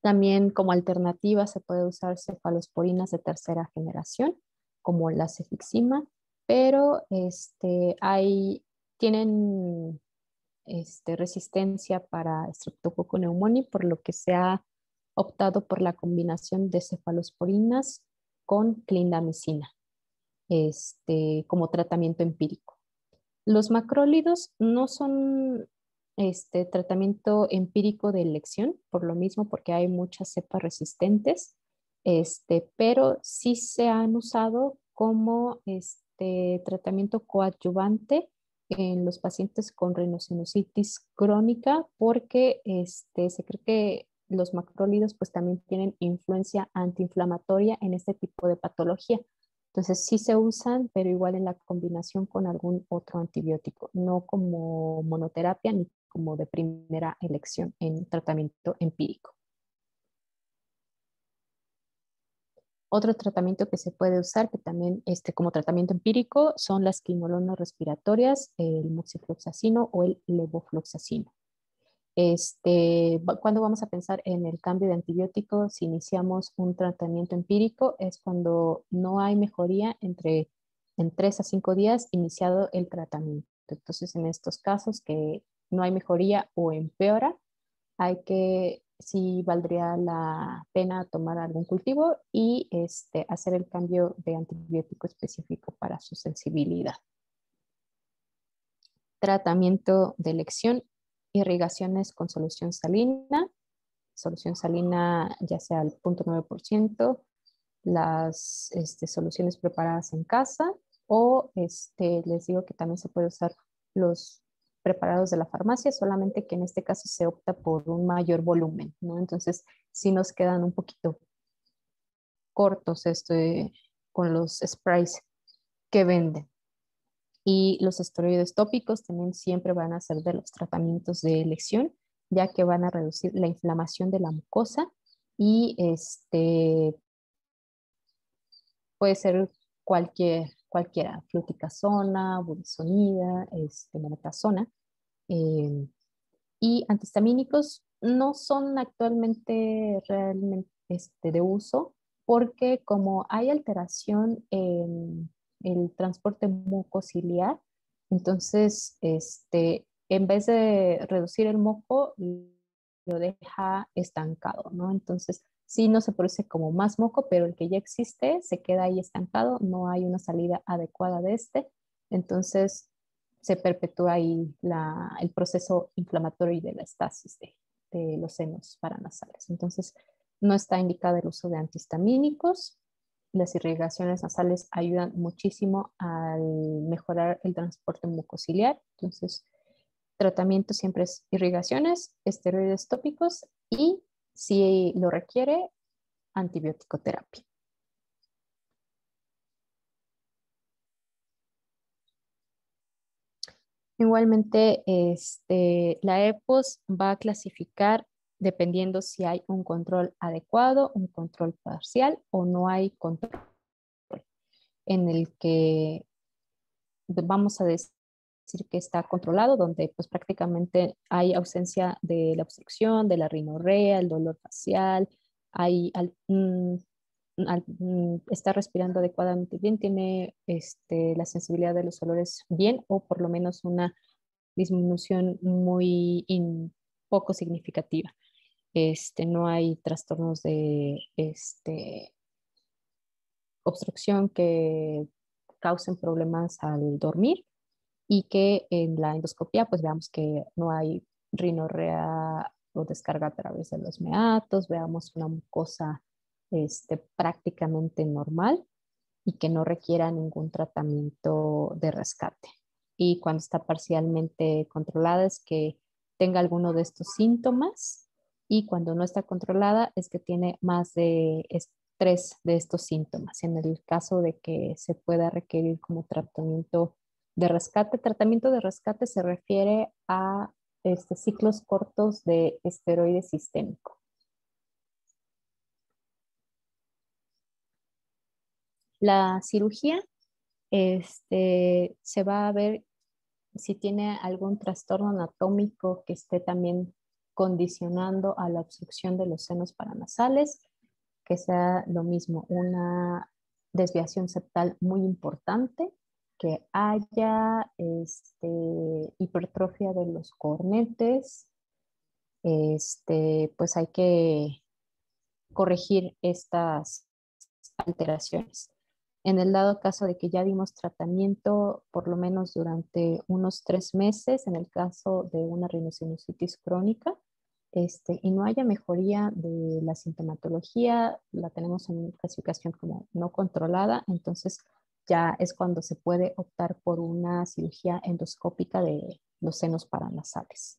También como alternativa se puede usar cefalosporinas de tercera generación como la cefixima pero este, hay, tienen este, resistencia para Streptococcus pneumoniae, por lo que se ha optado por la combinación de cefalosporinas con clindamicina este, como tratamiento empírico. Los macrólidos no son este tratamiento empírico de elección, por lo mismo porque hay muchas cepas resistentes, este, pero sí se han usado como este, tratamiento coadyuvante en los pacientes con rinosinusitis crónica porque este, se cree que los macrólidos pues también tienen influencia antiinflamatoria en este tipo de patología. Entonces sí se usan, pero igual en la combinación con algún otro antibiótico, no como monoterapia ni como de primera elección en tratamiento empírico. Otro tratamiento que se puede usar, que también este, como tratamiento empírico, son las quinolonas respiratorias, el moxifloxacino o el levofloxacino. Este, cuando vamos a pensar en el cambio de antibiótico, si iniciamos un tratamiento empírico, es cuando no hay mejoría entre en 3 a 5 días iniciado el tratamiento. Entonces, en estos casos que no hay mejoría o empeora, hay que sí valdría la pena tomar algún cultivo y este, hacer el cambio de antibiótico específico para su sensibilidad. Tratamiento de elección, irrigaciones con solución salina, solución salina ya sea al 0.9%, las este, soluciones preparadas en casa o este, les digo que también se puede usar los preparados de la farmacia, solamente que en este caso se opta por un mayor volumen, ¿no? Entonces, sí nos quedan un poquito cortos este, con los sprays que venden. Y los esteroides tópicos también siempre van a ser de los tratamientos de elección, ya que van a reducir la inflamación de la mucosa y este puede ser cualquier cualquiera, fluticasona, budesonida, este, mometasona. Eh, y antihistamínicos no son actualmente realmente este, de uso porque como hay alteración en el transporte mucociliar, entonces este, en vez de reducir el moco, lo deja estancado, ¿no? Entonces, sí no se produce como más moco, pero el que ya existe se queda ahí estancado, no hay una salida adecuada de este, entonces se perpetúa ahí el proceso inflamatorio y de la estasis de, los senos paranasales. Entonces, no está indicado el uso de antihistamínicos las irrigaciones nasales ayudan muchísimo al mejorar el transporte mucociliar. Entonces, tratamiento siempre es irrigaciones, esteroides tópicos y, si lo requiere, antibiótico terapia. Igualmente, este, la EPOS va a clasificar dependiendo si hay un control adecuado, un control parcial o no hay control en el que vamos a decir que está controlado, donde pues prácticamente hay ausencia de la obstrucción, de la rinorrea, el dolor facial, hay, mm, está respirando adecuadamente bien, tiene este, la sensibilidad de los olores bien o por lo menos una disminución muy poco significativa. Este, no hay trastornos de este, obstrucción que causen problemas al dormir y que en la endoscopia pues veamos que no hay rinorrea o descarga a través de los meatos, veamos una mucosa este, prácticamente normal y que no requiera ningún tratamiento de rescate. Y cuando está parcialmente controlada es que tenga alguno de estos síntomas y cuando no está controlada es que tiene más de tres de estos síntomas. En el caso de que se pueda requerir como tratamiento de rescate, tratamiento de rescate se refiere a este, ciclos cortos de esteroide sistémico. La cirugía este, se va a ver si tiene algún trastorno anatómico que esté también condicionando a la obstrucción de los senos paranasales, que sea lo mismo, una desviación septal muy importante, que haya este, hipertrofia de los cornetes, este, pues hay que corregir estas alteraciones. En el dado caso de que ya dimos tratamiento por lo menos durante unos tres meses, en el caso de una rinosinusitis crónica, este, y no haya mejoría de la sintomatología, la tenemos en clasificación como no controlada, entonces ya es cuando se puede optar por una cirugía endoscópica de los senos paranasales.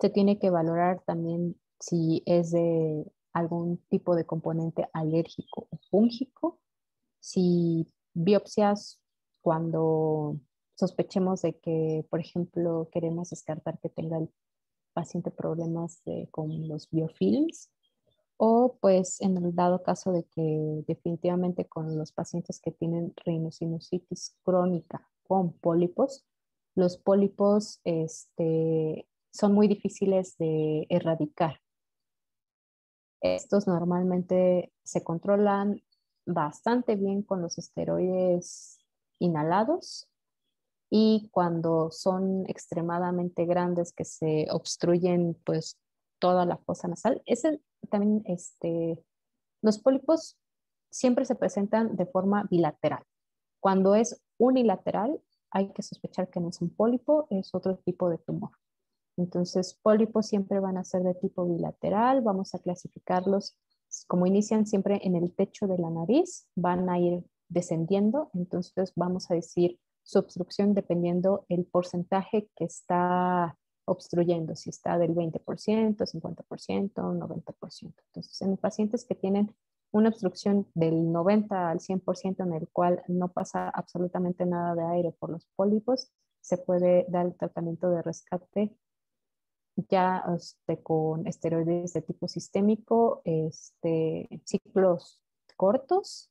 Se tiene que valorar también si es de algún tipo de componente alérgico o fúngico, si biopsias cuando sospechemos de que, por ejemplo, queremos descartar que tenga el paciente problemas con los biofilms o pues en el dado caso de que definitivamente con los pacientes que tienen rhinosinusitis crónica con pólipos, los pólipos este, son muy difíciles de erradicar. Estos normalmente se controlan bastante bien con los esteroides inhalados y cuando son extremadamente grandes que se obstruyen pues toda la fosa nasal, ese también este los pólipos siempre se presentan de forma bilateral. Cuando es unilateral, hay que sospechar que no es un pólipo, es otro tipo de tumor. Entonces, pólipos siempre van a ser de tipo bilateral, vamos a clasificarlos como inician siempre en el techo de la nariz, van a ir descendiendo, entonces vamos a decir su obstrucción dependiendo el porcentaje que está obstruyendo, si está del 20%, 50%, 90%. Entonces, en pacientes que tienen una obstrucción del 90 al 100% en el cual no pasa absolutamente nada de aire por los pólipos, se puede dar el tratamiento de rescate ya este, con esteroides de tipo sistémico, este, ciclos cortos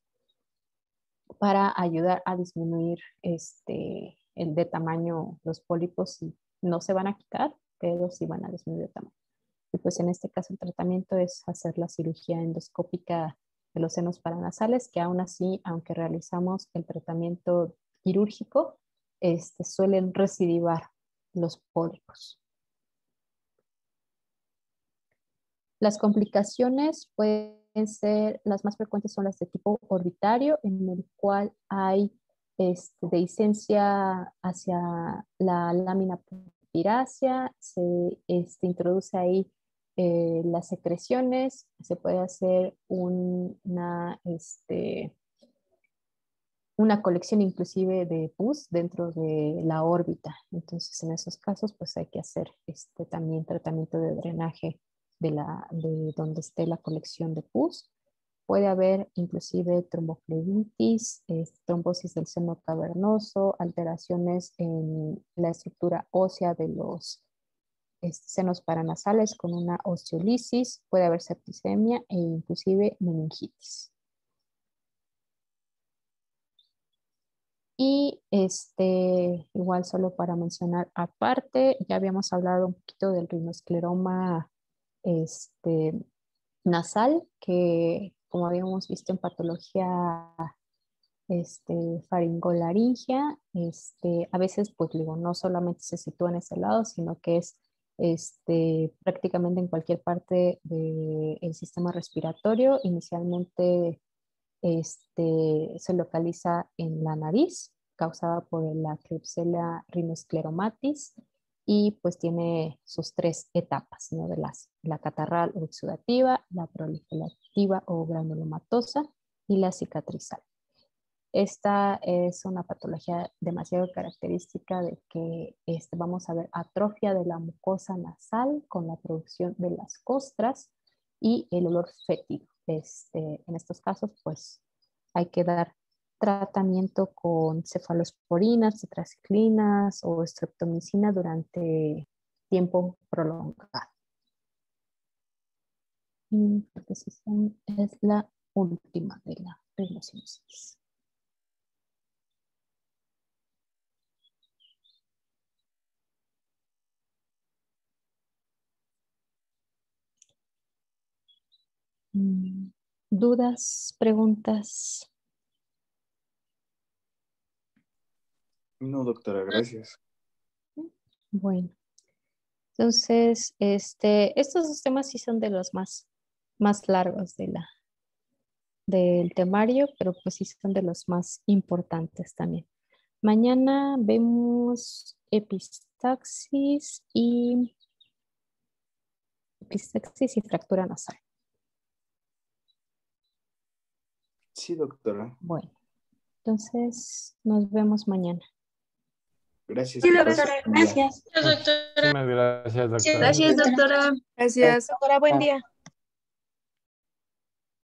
para ayudar a disminuir este, el de tamaño, los pólipos no se van a quitar, pero sí van a disminuir de tamaño. Y pues en este caso el tratamiento es hacer la cirugía endoscópica de los senos paranasales, que aún así, aunque realizamos el tratamiento quirúrgico, este, suelen recidivar los pólipos. Las complicaciones pueden ser, las más frecuentes son las de tipo orbitario, en el cual hay este, dehiscencia hacia la lámina pirácea, se este, introduce ahí eh, las secreciones, se puede hacer una, este, una colección inclusive de pus dentro de la órbita. Entonces, en esos casos, pues hay que hacer este, también tratamiento de drenaje de, la, de donde esté la colección de pus. Puede haber inclusive tromboflebitis, trombosis del seno cavernoso, alteraciones en la estructura ósea de los senos paranasales con una osteolisis, puede haber septicemia e inclusive meningitis. Y este, igual solo para mencionar aparte, ya habíamos hablado un poquito del rinoscleroma este, nasal, que como habíamos visto en patología este, faringolaringia, este, a veces, pues digo, no solamente se sitúa en ese lado, sino que es este, prácticamente en cualquier parte del sistema respiratorio. Inicialmente se localiza en la nariz, causada por la Klebsiella rhinoscleromatis, y pues tiene sus tres etapas, ¿no? De las, la catarral o exudativa, la proliferativa o granulomatosa y la cicatrizal. Esta es una patología demasiado característica de que este, vamos a ver atrofia de la mucosa nasal con la producción de las costras y el olor fétido. Este, en estos casos, pues hay que dar tratamiento con cefalosporinas, tetraciclinas o streptomicina durante tiempo prolongado. Y es la última de la rinocerosis. Mm, ¿Dudas, preguntas?
No, doctora, gracias.
Bueno, entonces, este, estos dos temas sí son de los más, más largos de la, del temario, pero pues sí son de los más importantes también. Mañana vemos epistaxis y epistaxis y fractura nasal.
Sí, doctora.
Bueno, entonces nos vemos mañana.
Gracias.
Sí, doctora, gracias.
Gracias, doctora.
Gracias, doctora.
Gracias, doctora.
Gracias.
Doctora, buen día.